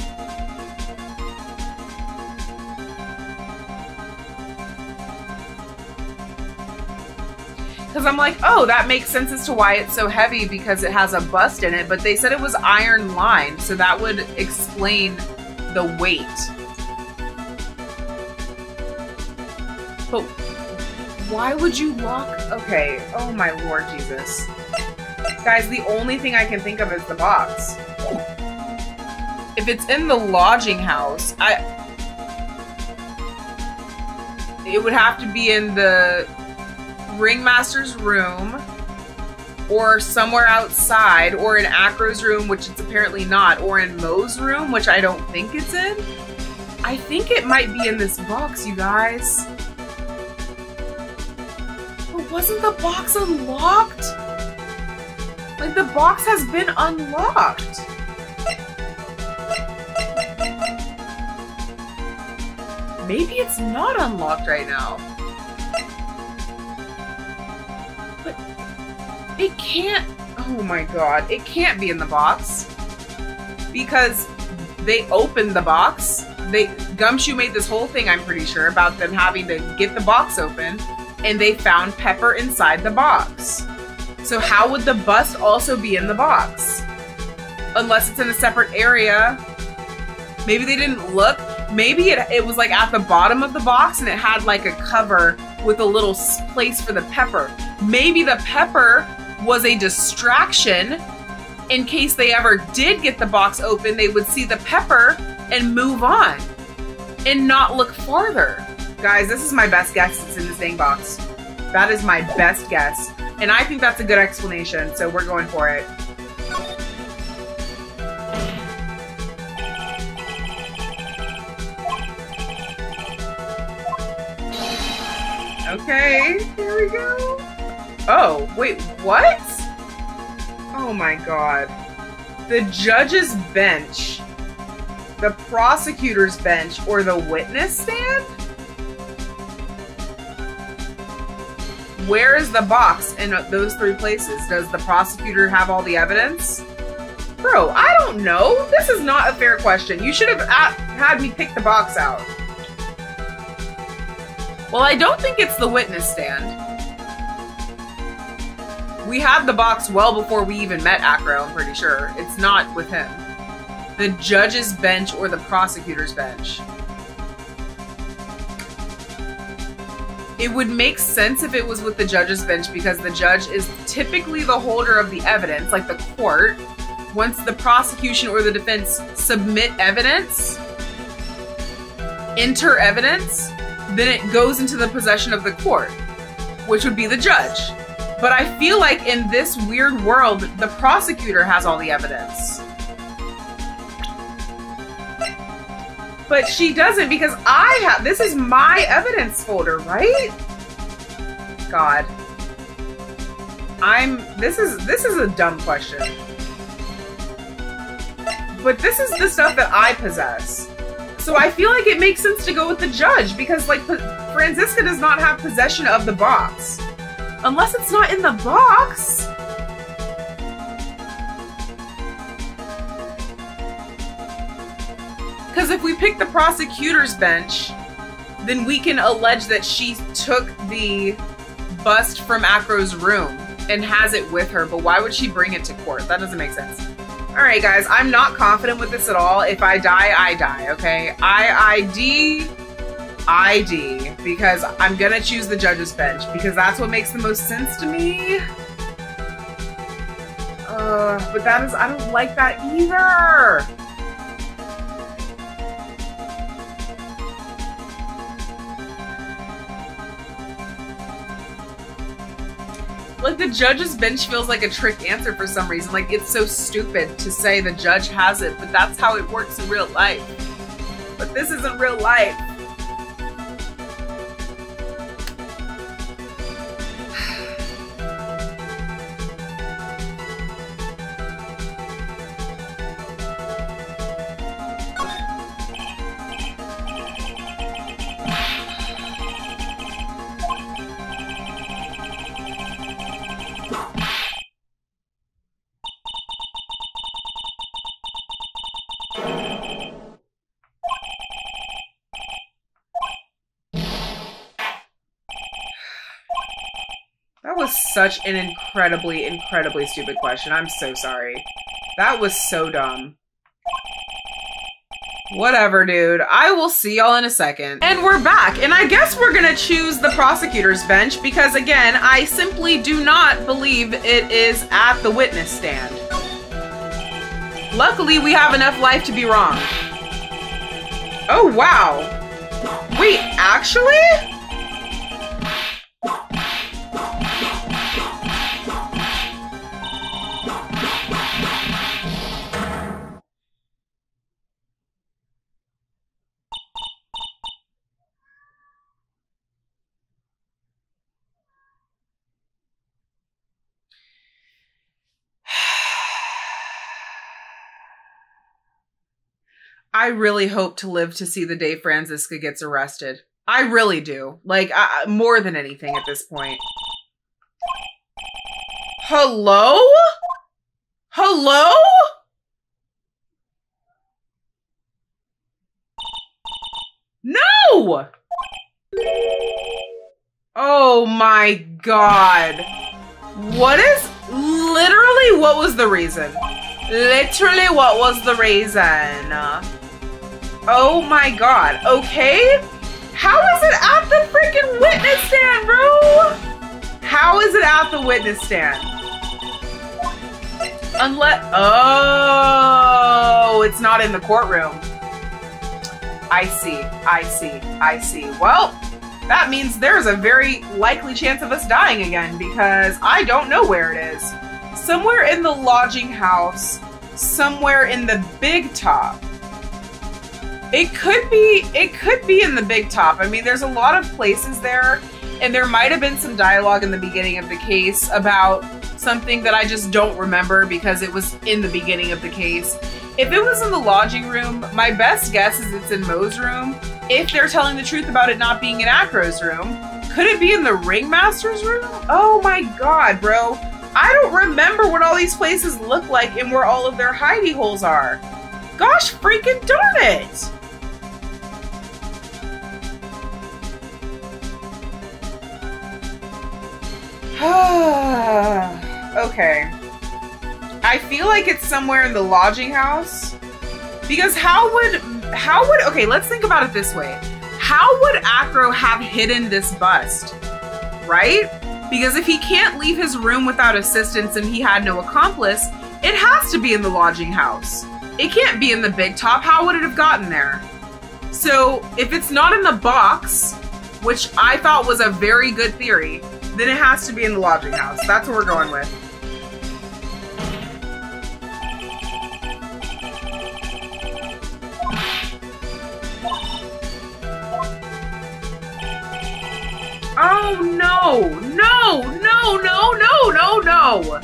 A: Because I'm like, oh, that makes sense as to why it's so heavy because it has a bust in it. But they said it was iron lined, so that would explain the weight. But why would you lock? Okay, oh my lord Jesus. Guys, the only thing I can think of is the box. If it's in the lodging house, I... It would have to be in the ringmaster's room or somewhere outside or in Acro's room, which it's apparently not, or in Moe's room, which I don't think it's in. I think it might be in this box, you guys. But wasn't the box unlocked? Like, the box has been unlocked. Maybe it's not unlocked right now. It can't, oh my god, it can't be in the box. Because they opened the box. They Gumshoe made this whole thing, I'm pretty sure, about them having to get the box open, and they found Pepper inside the box. So how would the bust also be in the box? Unless it's in a separate area. Maybe they didn't look. Maybe it, it was like at the bottom of the box and it had like a cover with a little place for the pepper. Maybe the pepper was a distraction in case they ever did get the box open, they would see the pepper and move on and not look farther. Guys, this is my best guess it's in this dang box. That is my best guess. And I think that's a good explanation, so we're going for it. Okay, here we go. Oh, wait, what? Oh my god. The judge's bench, the prosecutor's bench, or the witness stand? Where is the box in those three places? Does the prosecutor have all the evidence? Bro, I don't know. This is not a fair question. You should have had me pick the box out. Well, I don't think it's the witness stand. We had the box well before we even met Acro, I'm pretty sure. It's not with him. The judge's bench or the prosecutor's bench. It would make sense if it was with the judge's bench because the judge is typically the holder of the evidence, like the court. Once the prosecution or the defense submit evidence, enter evidence, then it goes into the possession of the court, which would be the judge. But I feel like in this weird world, the prosecutor has all the evidence. But she doesn't because I have, this is my evidence folder, right? God. I'm, this is, this is a dumb question. But this is the stuff that I possess. So I feel like it makes sense to go with the judge because like Franziska does not have possession of the box. Unless it's not in the box. Because if we pick the prosecutor's bench, then we can allege that she took the bust from Acro's room and has it with her, but why would she bring it to court? That doesn't make sense. All right, guys, I'm not confident with this at all. If I die, I die, okay? IID, ID, because I'm gonna choose the judge's bench because that's what makes the most sense to me. Uh, but that is, I don't like that either. Like the judge's bench feels like a trick answer for some reason. Like it's so stupid to say the judge has it, but that's how it works in real life. But this isn't real life. Such an incredibly, incredibly stupid question. I'm so sorry. That was so dumb. Whatever, dude. I will see y'all in a second. And we're back, and I guess we're gonna choose the prosecutor's bench because, again, I simply do not believe it is at the witness stand. Luckily, we have enough life to be wrong. Oh, wow. Wait, actually? I really hope to live to see the day Franziska gets arrested. I really do. Like, uh, more than anything at this point. Hello? Hello? No! Oh my god. What is literally what was the reason? Literally what was the reason? Oh my god. Okay? How is it at the freaking witness stand, bro? How is it at the witness stand? Unless. Oh, it's not in the courtroom. I see. I see. I see. Well, that means there's a very likely chance of us dying again because I don't know where it is. Somewhere in the lodging house, somewhere in the big top. It could be it could be in the big top. I mean, there's a lot of places there and there might have been some dialogue in the beginning of the case about something that I just don't remember because it was in the beginning of the case. If it was in the lodging room, my best guess is it's in Moe's room. If they're telling the truth about it not being in Acro's room, could it be in the ringmaster's room? Oh my god, bro. I don't remember what all these places look like and where all of their hidey holes are. Gosh freaking darn it! okay. I feel like it's somewhere in the lodging house. Because how would how would okay, let's think about it this way. How would Acro have hidden this bust? Right? Because if he can't leave his room without assistance and he had no accomplice, it has to be in the lodging house. It can't be in the big top. How would it have gotten there? So, if it's not in the box, which I thought was a very good theory, then it has to be in the lodging house. That's what we're going with. Oh no! No! No! No! No! No! No!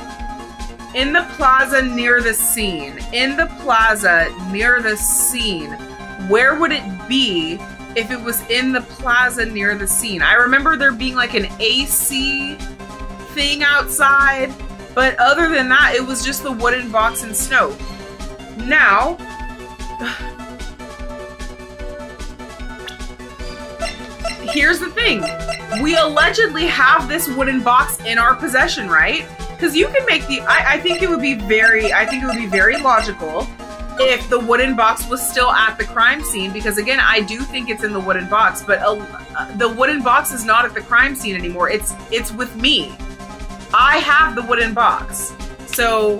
A: In the plaza near the scene. In the plaza near the scene. Where would it be if it was in the plaza near the scene. I remember there being like an AC thing outside, but other than that, it was just the wooden box and snow. Now, here's the thing. We allegedly have this wooden box in our possession, right? Because you can make the, I, I think it would be very, I think it would be very logical if the wooden box was still at the crime scene because again i do think it's in the wooden box but uh, the wooden box is not at the crime scene anymore. It's it's with me. I have the wooden box. So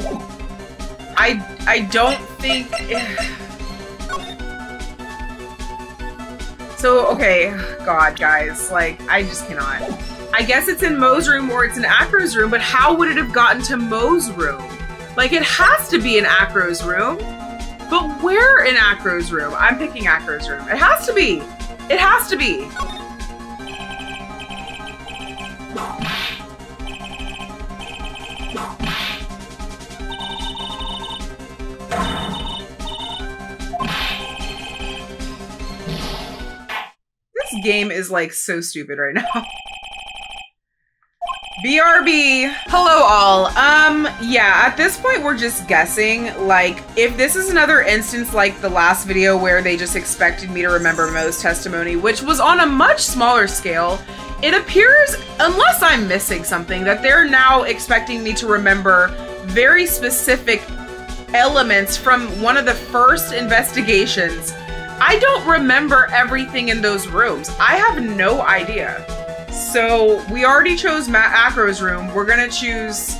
A: i i don't think so okay god guys like i just cannot. I guess it's in moe's room or it's in acro's room but how would it have gotten to moe's room? Like it has to be in acro's room but we're in Acro's room? I'm picking Acro's room. It has to be. It has to be. This game is like so stupid right now. BRB. Hello all. Um, yeah, at this point we're just guessing. Like, if this is another instance like the last video where they just expected me to remember Moe's testimony, which was on a much smaller scale, it appears, unless I'm missing something, that they're now expecting me to remember very specific elements from one of the first investigations I don't remember everything in those rooms. I have no idea. So we already chose Matt Acro's room. We're gonna choose.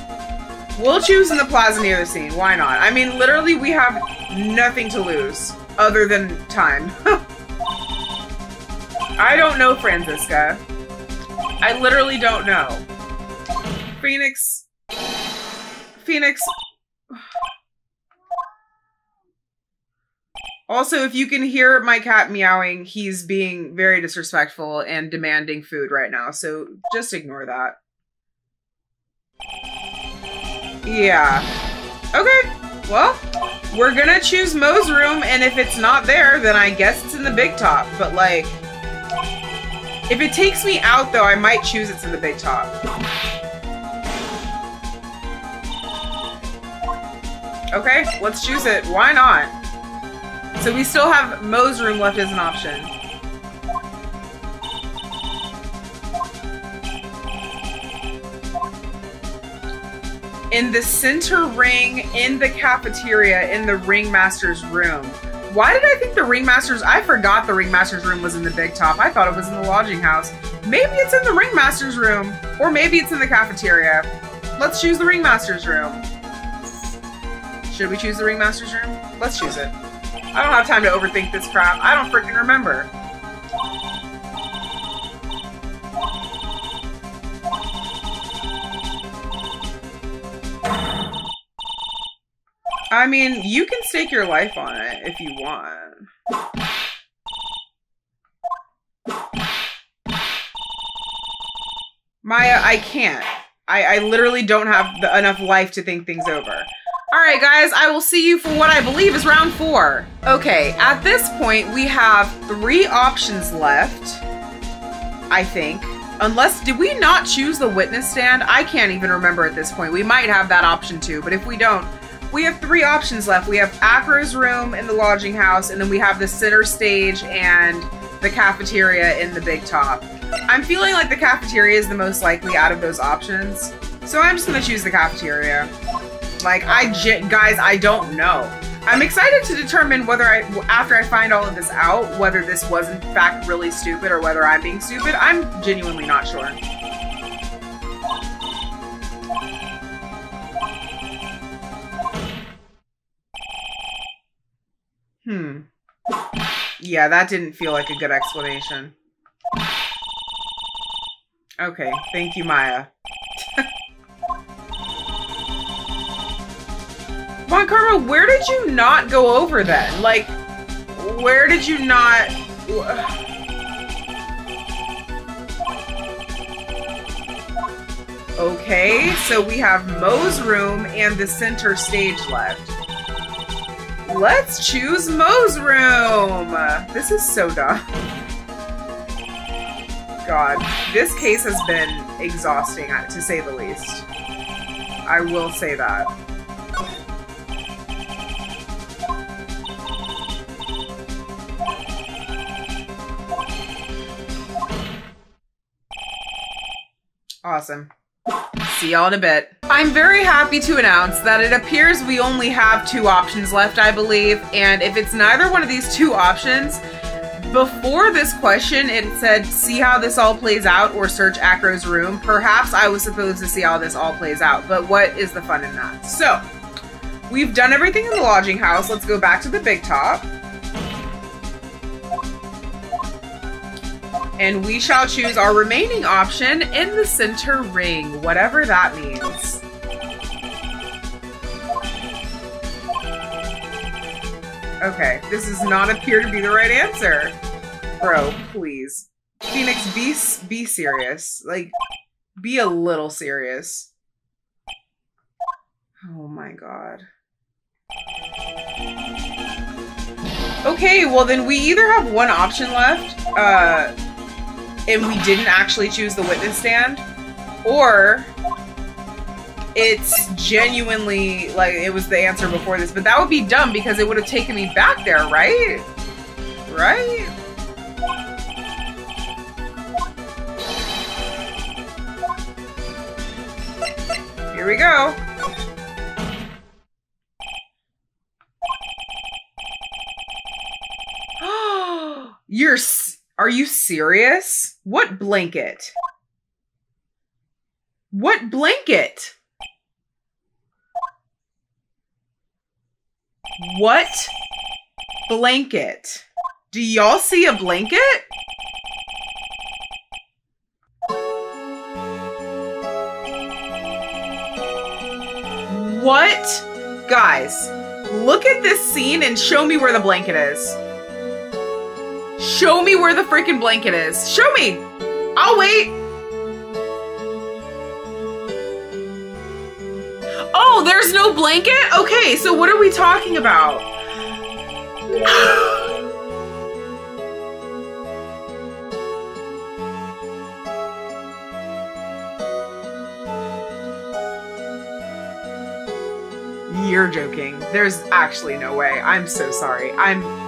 A: We'll choose in the plaza near the scene. Why not? I mean, literally, we have nothing to lose other than time. I don't know, Franziska. I literally don't know. Phoenix. Phoenix. Also, if you can hear my cat meowing, he's being very disrespectful and demanding food right now, so just ignore that. Yeah. Okay, well, we're gonna choose Moe's room, and if it's not there, then I guess it's in the big top, but like... If it takes me out, though, I might choose it's in the big top. Okay, let's choose it. Why not? So we still have Moe's room left as an option. In the center ring, in the cafeteria, in the ringmaster's room. Why did I think the ringmaster's, I forgot the ringmaster's room was in the big top. I thought it was in the lodging house. Maybe it's in the ringmaster's room, or maybe it's in the cafeteria. Let's choose the ringmaster's room. Should we choose the ringmaster's room? Let's choose it. I don't have time to overthink this crap. I don't freaking remember. I mean, you can stake your life on it if you want. Maya, I can't. I, I literally don't have the, enough life to think things over. All right, guys, I will see you for what I believe is round four. Okay, at this point, we have three options left, I think. Unless, did we not choose the witness stand? I can't even remember at this point. We might have that option too, but if we don't, we have three options left. We have Acro's room in the lodging house, and then we have the center stage and the cafeteria in the big top. I'm feeling like the cafeteria is the most likely out of those options, so I'm just gonna choose the cafeteria. Like, I, guys, I don't know. I'm excited to determine whether I, after I find all of this out, whether this was in fact really stupid or whether I'm being stupid. I'm genuinely not sure. Hmm. Yeah, that didn't feel like a good explanation. Okay, thank you, Maya. Von Karma, where did you not go over then? Like, where did you not... Okay, so we have Moe's room and the center stage left. Let's choose Mo's room! This is so dumb. God, this case has been exhausting, to say the least. I will say that. Awesome. See y'all in a bit. I'm very happy to announce that it appears we only have two options left, I believe, and if it's neither one of these two options, before this question, it said, see how this all plays out or search Acro's room. Perhaps I was supposed to see how this all plays out, but what is the fun in that? So, we've done everything in the lodging house. Let's go back to the big top. And we shall choose our remaining option in the center ring, whatever that means. Okay, this does not appear to be the right answer. Bro, please. Phoenix, be, be serious. Like, be a little serious. Oh my god. Okay, well then we either have one option left, uh, and we didn't actually choose the witness stand, or it's genuinely like it was the answer before this, but that would be dumb because it would have taken me back there, right? Right? Here we go. You're. Are you serious? What blanket? What blanket? What blanket? Do y'all see a blanket? What? Guys, look at this scene and show me where the blanket is. Show me where the freaking blanket is. Show me. I'll wait. Oh, there's no blanket? Okay, so what are we talking about? You're joking. There's actually no way. I'm so sorry. I'm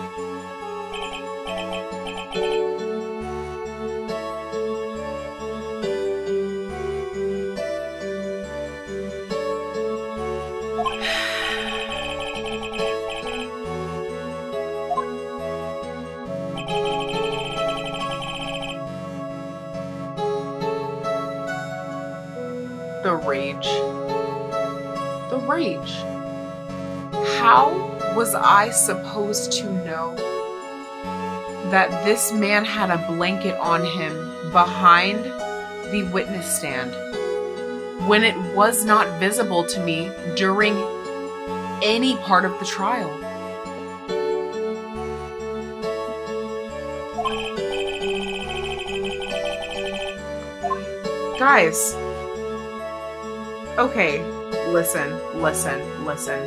A: the rage. The rage. How was I supposed to know that this man had a blanket on him behind the witness stand when it was not visible to me during any part of the trial? Guys, okay, listen, listen, listen.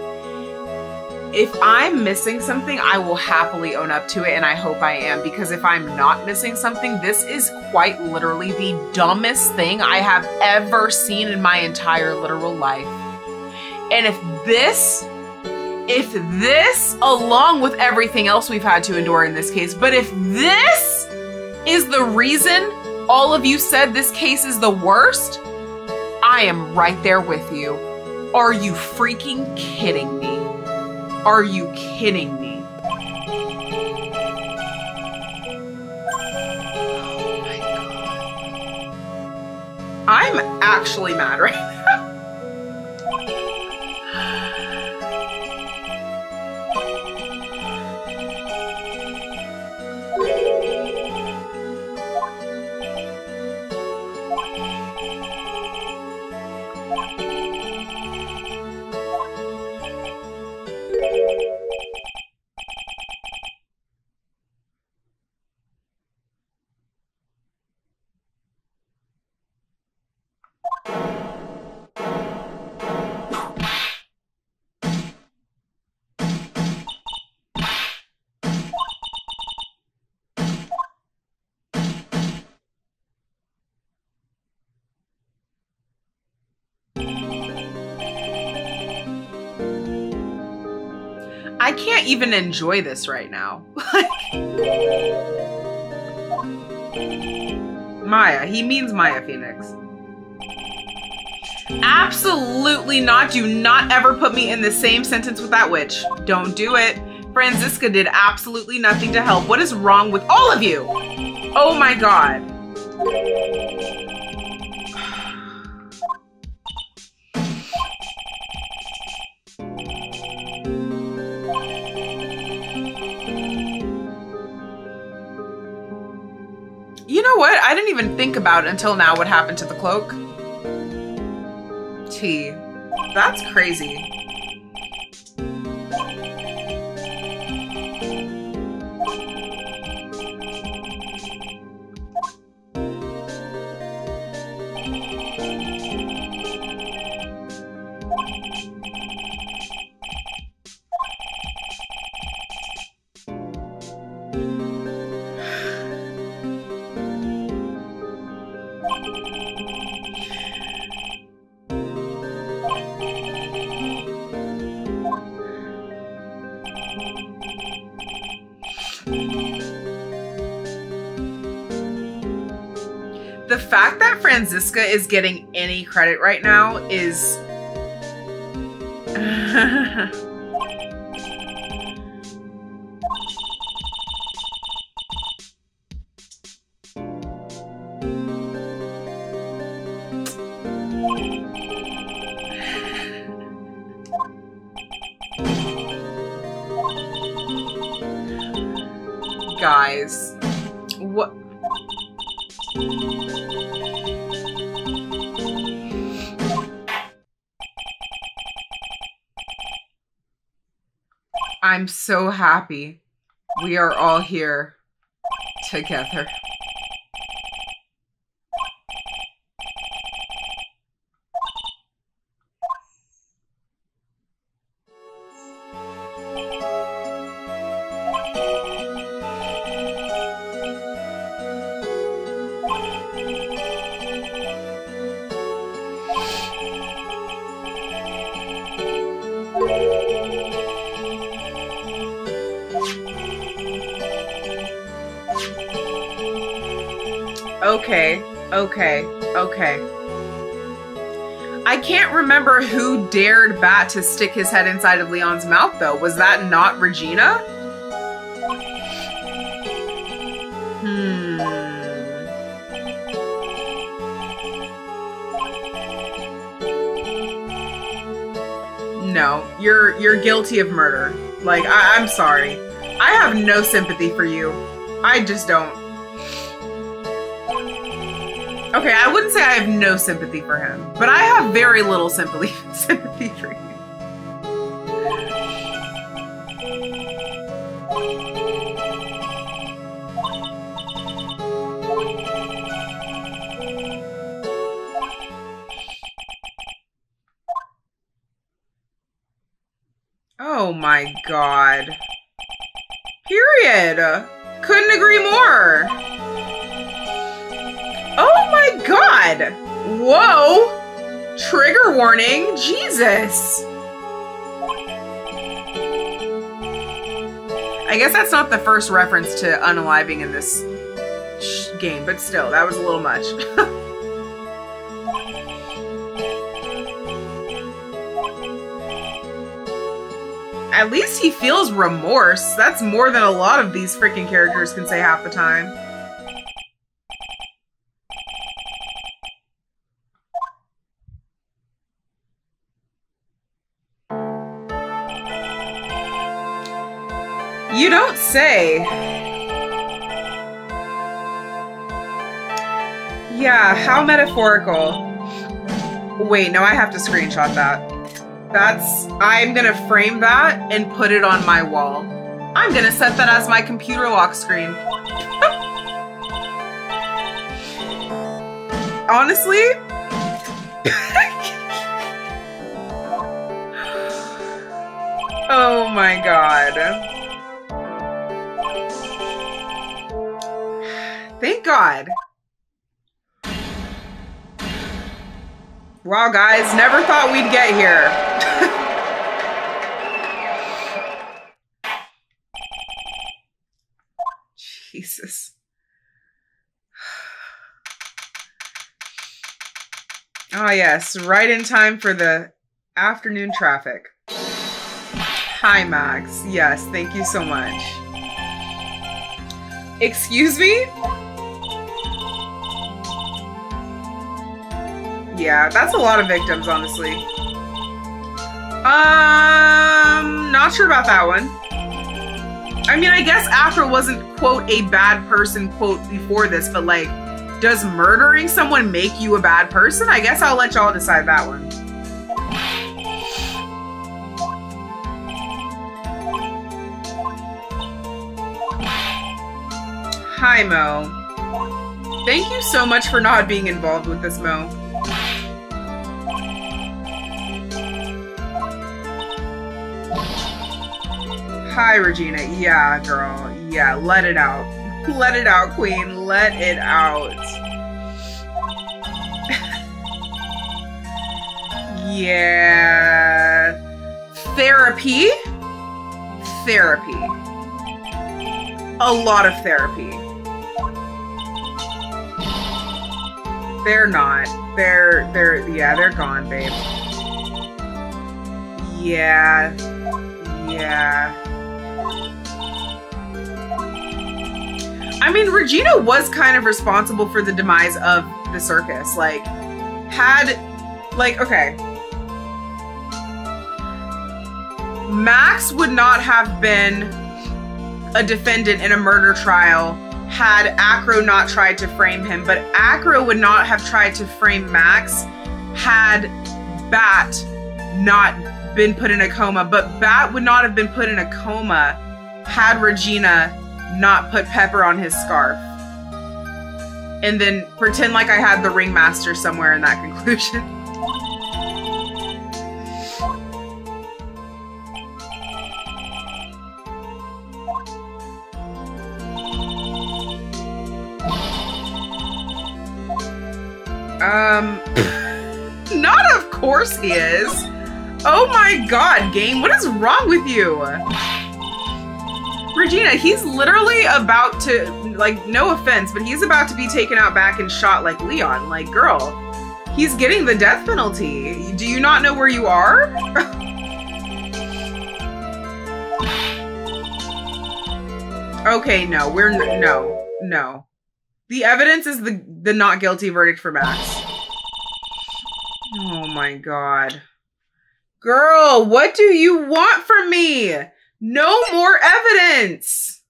A: If I'm missing something, I will happily own up to it, and I hope I am, because if I'm not missing something, this is quite literally the dumbest thing I have ever seen in my entire literal life. And if this, if this, along with everything else we've had to endure in this case, but if this is the reason all of you said this case is the worst, I am right there with you. Are you freaking kidding me? Are you kidding me? Oh my God. I'm actually mad right now. Even enjoy this right now. Maya. He means Maya Phoenix. Absolutely not. Do not ever put me in the same sentence with that witch. Don't do it. Franziska did absolutely nothing to help. What is wrong with all of you? Oh my god. Know what? I didn't even think about until now what happened to the cloak. T. That's crazy. Fact that Franziska is getting any credit right now is. happy we are all here together. Remember who dared Bat to stick his head inside of Leon's mouth, though. Was that not Regina? Hmm. No, you're you're guilty of murder. Like I, I'm sorry. I have no sympathy for you. I just don't. Okay, I wouldn't say I have no sympathy for him, but I have very little sympathy sympathy for you. God! Whoa! Trigger warning, Jesus! I guess that's not the first reference to unaliving in this game, but still, that was a little much. At least he feels remorse. That's more than a lot of these freaking characters can say half the time. Say. Yeah, how metaphorical. Wait, no, I have to screenshot that. That's, I'm gonna frame that and put it on my wall. I'm gonna set that as my computer lock screen. Honestly, oh my god. Thank God. Wow, guys, never thought we'd get here. Jesus. Oh, yes, right in time for the afternoon traffic. Hi, Max. Yes, thank you so much. Excuse me? Yeah, that's a lot of victims, honestly. Um, not sure about that one. I mean, I guess Acro wasn't, quote, a bad person, quote, before this, but like, does murdering someone make you a bad person? I guess I'll let y'all decide that one. Hi, Moe. Thank you so much for not being involved with this, Moe. Hi, Regina. Yeah, girl. Yeah, let it out. Let it out, queen. Let it out. yeah. Therapy? Therapy. A lot of therapy. They're not. They're, they're, yeah, they're gone, babe. Yeah. Yeah. I mean, Regina was kind of responsible for the demise of the circus. Like, had, like, okay. Max would not have been a defendant in a murder trial had Acro not tried to frame him, but Acro would not have tried to frame Max had Bat not been put in a coma. But Bat would not have been put in a coma had Regina not put pepper on his scarf. And then pretend like I had the ringmaster somewhere in that conclusion. Um, not of course he is. Oh my god, game, what is wrong with you? Regina, he's literally about to, like, no offense, but he's about to be taken out back and shot like Leon. Like, girl, he's getting the death penalty. Do you not know where you are? okay, no, we're, no, no. The evidence is the the not guilty verdict for Max. Oh my god. Girl, what do you want from me? No more evidence.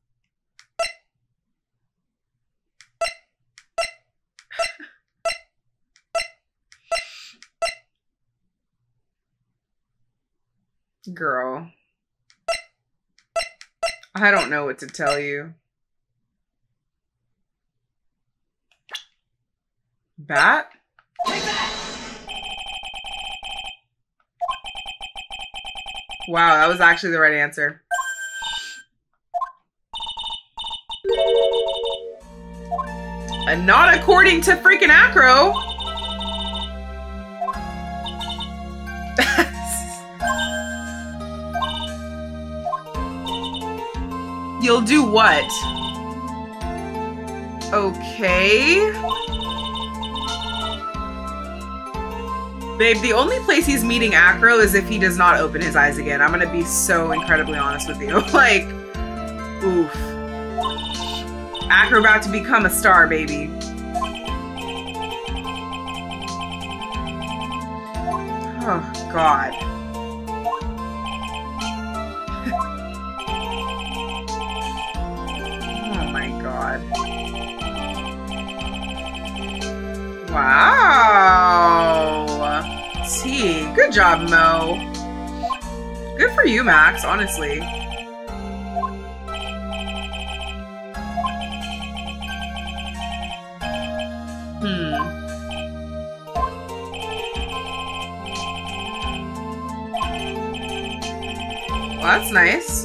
A: Girl. I don't know what to tell you. Bat? Wow, that was actually the right answer. And not according to freaking Acro. You'll do what? Okay. Babe, the only place he's meeting Acro is if he does not open his eyes again. I'm gonna be so incredibly honest with you. like, oof. Acro about to become a star, baby. Oh, God. Good job, Moe. Good for you, Max, honestly. Hmm. Well, that's nice.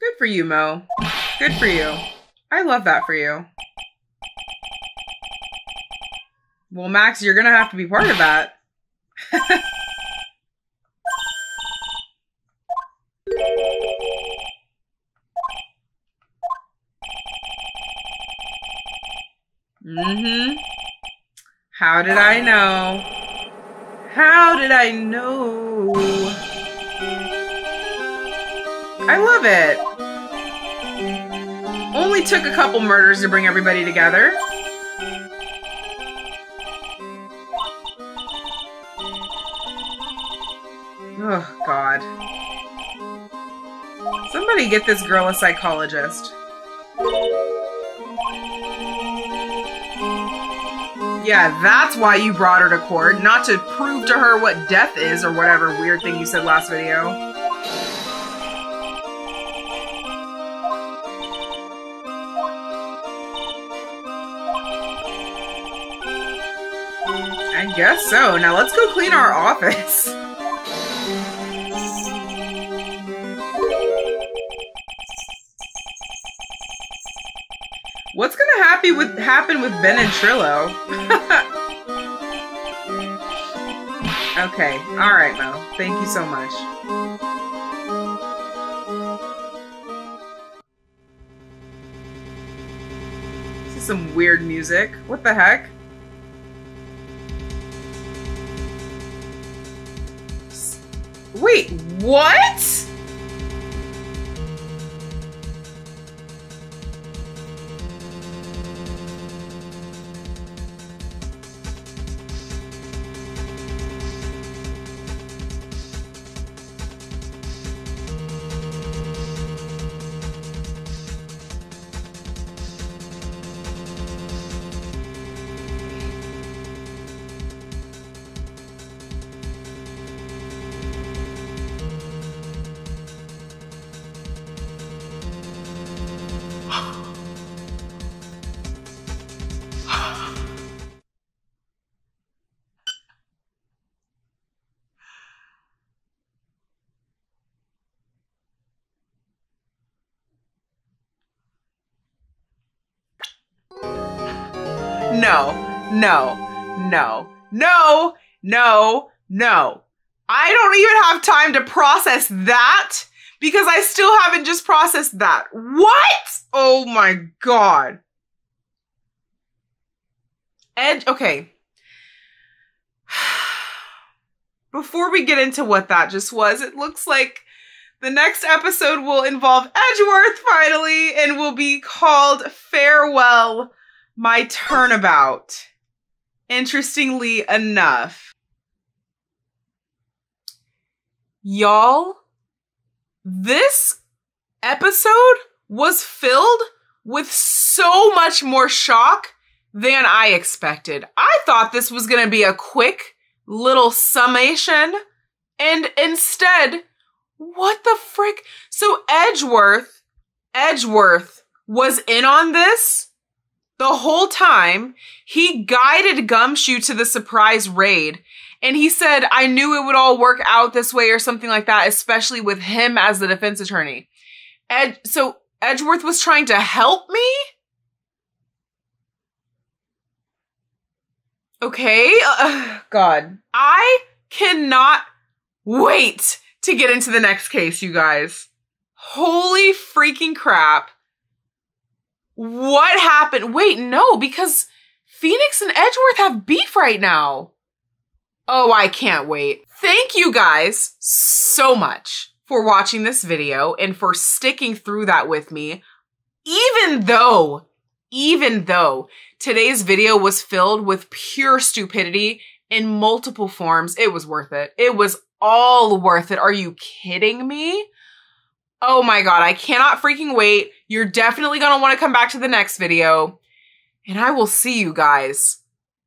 A: Good for you, Moe. Good for you. I love that for you. Well, Max, you're gonna have to be part of that. mm-hmm. How did I know? How did I know? I love it. Only took a couple murders to bring everybody together. Oh, God. Somebody get this girl a psychologist. Yeah, that's why you brought her to court, not to prove to her what death is or whatever weird thing you said last video. Guess so. Now let's go clean our office. What's gonna happy with happen with Ben and Trilo? okay, alright Moe. Thank you so much. This is some weird music. What the heck? What? No, no, no, no, no, no. I don't even have time to process that because I still haven't just processed that. What? Oh my god. Edge, okay. Before we get into what that just was, it looks like the next episode will involve Edgeworth finally and will be called Farewell, My Turnabout. Interestingly enough, y'all, this episode was filled with so much more shock than I expected. I thought this was going to be a quick little summation, and instead, what the frick? So Edgeworth, Edgeworth was in on this the whole time. He guided Gumshoe to the surprise raid. And he said, I knew it would all work out this way or something like that, especially with him as the defense attorney. Ed, so Edgeworth was trying to help me? Okay. Uh, God. I cannot wait to get into the next case, you guys. Holy freaking crap. What happened? Wait, no, because Phoenix and Edgeworth have beef right now. Oh, I can't wait. Thank you guys so much for watching this video and for sticking through that with me. Even though, even though today's video was filled with pure stupidity in multiple forms, it was worth it. It was all worth it. Are you kidding me? Oh my God, I cannot freaking wait. You're definitely going to want to come back to the next video. And I will see you guys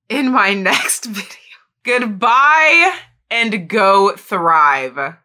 A: in my next video. Goodbye and go thrive.